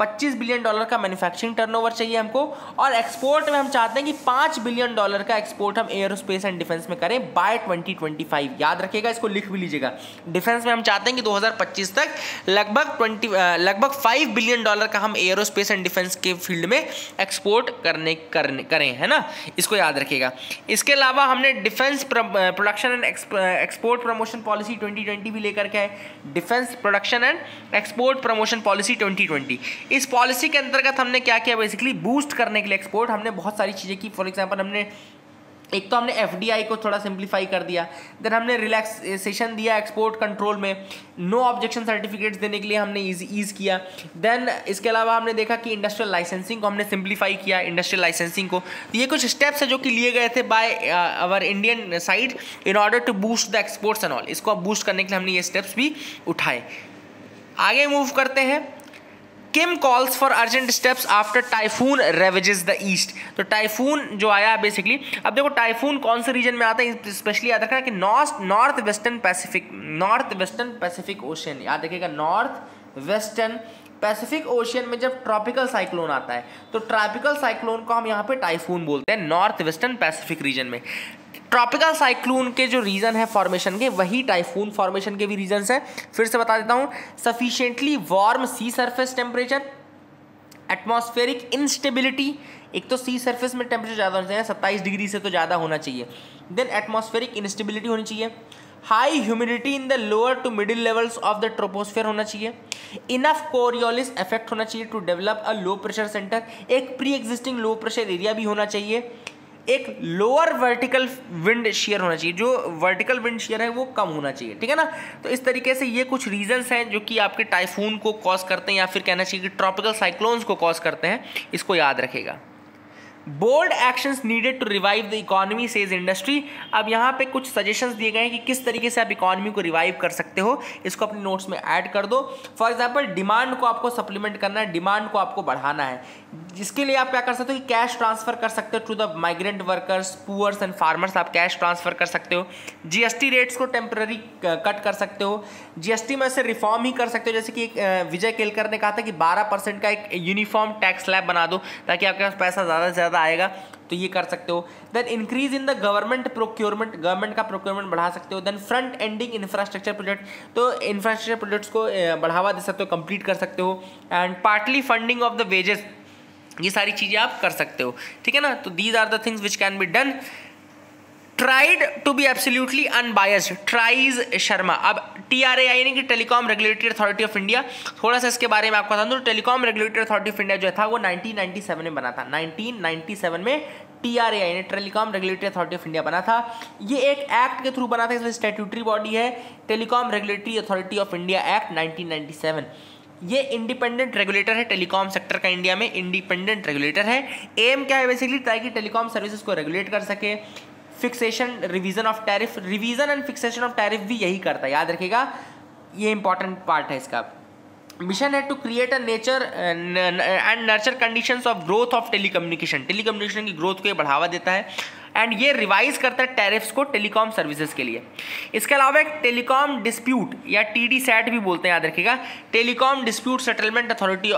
25 billion dollar का मैन्युफैक्चरिंग टर्नओवर चाहिए हमको। और एक्सपोर्ट में हम चाहते हैं कि 5 बिलियन डॉलर का एक्सपोर्ट हम एयरोस्पेस एंड डिफेंस में करें बाय 2025 याद रखिएगा, इसको लिख भी लीजिएगा। डिफेंस में हम चाहते हैं कि 2025 तक लगभग 20 लगभग 5 बिलियन डॉलर का हम एयरोस्पेस एंड डिफेंस के फ़ील्ड में एक्सपोर्ट करने करने, करें, है ना? इसको याद रखिएगा। इसके अलावा हमने defence production and export promotion policy 2020 भी लेकर के आए। Defence production and export promotion policy 2020 इस पॉलिसी के अंतर्गत हमने क्या किया? बेसिकली बूस्ट करने के लिए एक्सपोर्ट हमने बहुत सारी चीज़ें की। फॉर एग्ज़ाम्पल हमने, एक तो हमने एफडीआई को थोड़ा सिंप्लीफाई कर दिया। देन हमने रिलैक्सेशन दिया एक्सपोर्ट कंट्रोल में। नो ऑब्जेक्शन सर्टिफिकेट्स देने के लिए हमने ईज किया। देन इसके अलावा हमने देखा कि इंडस्ट्रियल लाइसेंसिंग को हमने सिंप्लीफाई किया इंडस्ट्रियल लाइसेंसिंग को। तो ये कुछ स्टेप्स है जो कि लिए गए थे by our Indian side in order to boost the exports and all इसको बूस्ट करने के लिए हमने ये स्टेप्स भी उठाए। आगे मूव करते हैं। Kim calls for urgent steps after typhoon ravages the east तो टाइफून जो आया है बेसिकली अब देखो टाइफून कौन से रीजन में आता है? स्पेशली याद रखना कि north north western Pacific north western Pacific ocean याद रखिएगा नॉर्थ वेस्टर्न पैसिफिक ओशियन में जब ट्रॉपिकल साइक्लोन आता है तो ट्रॉपिकल साइक्लोन को हम यहाँ पे टाइफून बोलते हैं नॉर्थ वेस्टर्न पैसिफिक रीजन में। ट्रॉपिकल साइक्लोन के जो रीज़न है फॉर्मेशन के, वही टाइफून फॉर्मेशन के भी रीजंस हैं। फिर से बता देता हूँ sufficiently warm sea surface temperature atmospheric instability एक तो सी सरफेस में टेम्परेचर ज़्यादा होना चाहिए सत्ताईस डिग्री से तो ज़्यादा होना चाहिए। देन एटमॉस्फेरिक इंस्टेबिलिटी होनी चाहिए। High humidity in the lower to middle levels of the troposphere होना चाहिए। इनफ कोरियोलिस इफ़ेक्ट होना चाहिए to develop a low pressure centre एक pre existing low pressure area भी होना चाहिए। एक लोअर वर्टिकल विंड शेयर होना चाहिए। जो वर्टिकल विंड शेयर है, वो कम होना चाहिए, ठीक है ना? तो इस तरीके से ये कुछ रीजंस हैं जो कि आपके टाइफून को कॉज करते हैं या फिर कहना चाहिए कि ट्रॉपिकल साइक्लोन्स को कॉज करते हैं। इसको याद रखेगा। Bold actions needed to revive the economy says industry अब यहाँ पे कुछ सजेशंस दिए गए हैं कि किस तरीके से आप इकोनॉमी को रिवाइव कर सकते हो। इसको अपने नोट्स में ऐड कर दो। फॉर एग्जांपल डिमांड को आपको सप्लीमेंट करना है डिमांड को आपको बढ़ाना है। जिसके लिए आप क्या कर सकते हो कि कैश ट्रांसफ़र कर सकते हो to the migrant workers poors and farmers आप कैश ट्रांसफ़र कर सकते हो। जीएसटी रेट्स को टेम्पररी कट कर सकते हो। जीएसटी में से रिफॉर्म ही कर सकते हो। जैसे कि विजय केलकर ने कहा था कि 12 परसेंट का एक यूनिफॉर्म टैक्स स्लैब बना दो, ताकि आपके पास पैसा ज़्यादा से ज़्यादा आएगा तो ये कर सकते हो। Then increase in the government procurement government का प्रोक्योरमेंट बढ़ा सकते हो। Then front ending infrastructure project तो इंफ्रास्ट्रक्चर प्रोजेक्ट्स को बढ़ावा दे सकते हो कंप्लीट कर सकते हो। And partly funding of the wages ये सारी चीज़ें आप कर सकते हो। ठीक है ना? तो these are the things which can be done tried to be absolutely unbiased tries Sharma अब टी आर ए यानी कि telecom regulatory authority of India थोड़ा सा इसके बारे में आपको बता दूँ telecom regulatory authority of India जो था वो 1997 में बना था। 1997 में टी आर ए यानी telecom regulatory authority of India बना था। ये एक एक्ट के थ्रू बना था, इसमें स्टेट्यूटरी बॉडी है। Telecom regulatory authority of India act nineteen ये इंडिपेंडेंट रेगुलेटर है टेलीकॉम सेक्टर का इंडिया में इंडिपेंडेंट रेगुलेटर है। एम क्या है बेसिकली ताकि टेलीकॉम सर्विसेज़ को रेगुलेट कर सके। Fixation revision of tariff revision and fixation of tariff भी यही करता है। याद रखिएगा, ये इंपॉर्टेंट पार्ट है इसका। मिशन है to create a nature and nurture conditions of growth of telecommunication telecommunication की ग्रोथ को ये बढ़ावा देता है। एंड ये रिवाइज करता है टैरिफ्स को टेलीकॉम सर्विसेज़ के लिए। इसके अलावा एक टेलीकॉम डिस्प्यूट या टीडी सेट भी बोलते हैं, याद रखिएगा। Telecom dispute settlement authority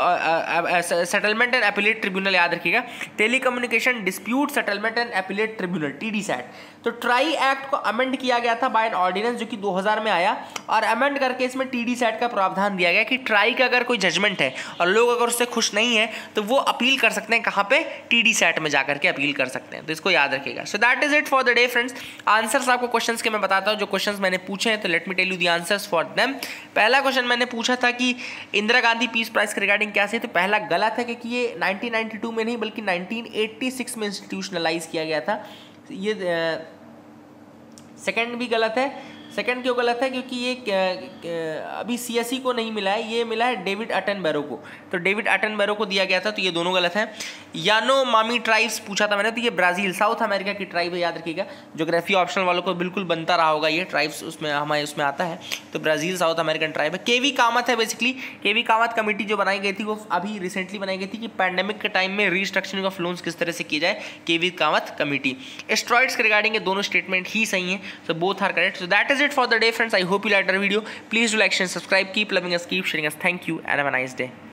settlement and appellate tribunal याद रखिएगा। Telecommunication dispute settlement and appellate tribunal T D SAT तो ट्राई एक्ट को अमेंड किया गया था बाय एन ऑर्डिनेंस जो कि 2000 में आया और अमेंड करके इसमें टी डी सैट का प्रावधान दिया गया कि ट्राई का अगर कोई जजमेंट है और लोग अगर उससे खुश नहीं है तो वो अपील कर सकते हैं कहाँ पे? टी डी सैट में जाकर के अपील कर सकते हैं। तो इसको याद रखिएगा। So that is it for the day friends answers आपको क्वेश्चंस के मैं बताता हूँ। जो क्वेश्चंस मैंने पूछे हैं तो let me tell you the answers for them पहला क्वेश्चन मैंने पूछा था कि इंदिरा गांधी पीस प्राइज के रिगार्डिंग क्या से तो पहला गलत है क्योंकि ये 1992 में नहीं, बल्कि 1986 में इंस्टीट्यूशनलाइज किया गया था। ये सेकंड भी गलत है सेकंड क्यों गलत है? क्योंकि ये अभी सीएससी को नहीं मिला है, ये मिला है डेविड अटन बैरो को। तो डेविड अटन बैरो को दिया गया था तो ये दोनों गलत हैं। यानो मामी ट्राइब्स पूछा था मैंने तो ये ब्राज़ील, साउथ अमेरिका की ट्राइब है, याद रखिएगा। जोग्राफी ऑप्शनल वालों को बिल्कुल बनता रहा होगा ये, ट्राइब्स उसमें, हमारे उसमें आता है। तो ब्राज़ील, साउथ अमेरिकन ट्राइब है। केवी कामत है बेसिकली केवी कामत कमेटी जो बनाई गई थी, वो अभी रिसेंटली बनाई गई थी कि पैंडेमिक के टाइम में रिस्ट्रक्चरिंग ऑफ़ लोन्स किस तरह से की जाए, केवी कामत कमेटी। एस्ट्रॉइड्स के रिगार्डिंग दोनों स्टेटमेंट ही सही है तो both are correct so that is it for the day friends. I hope you liked our video. Please do like share and subscribe. Keep loving us. Keep sharing us. Thank you and have a nice day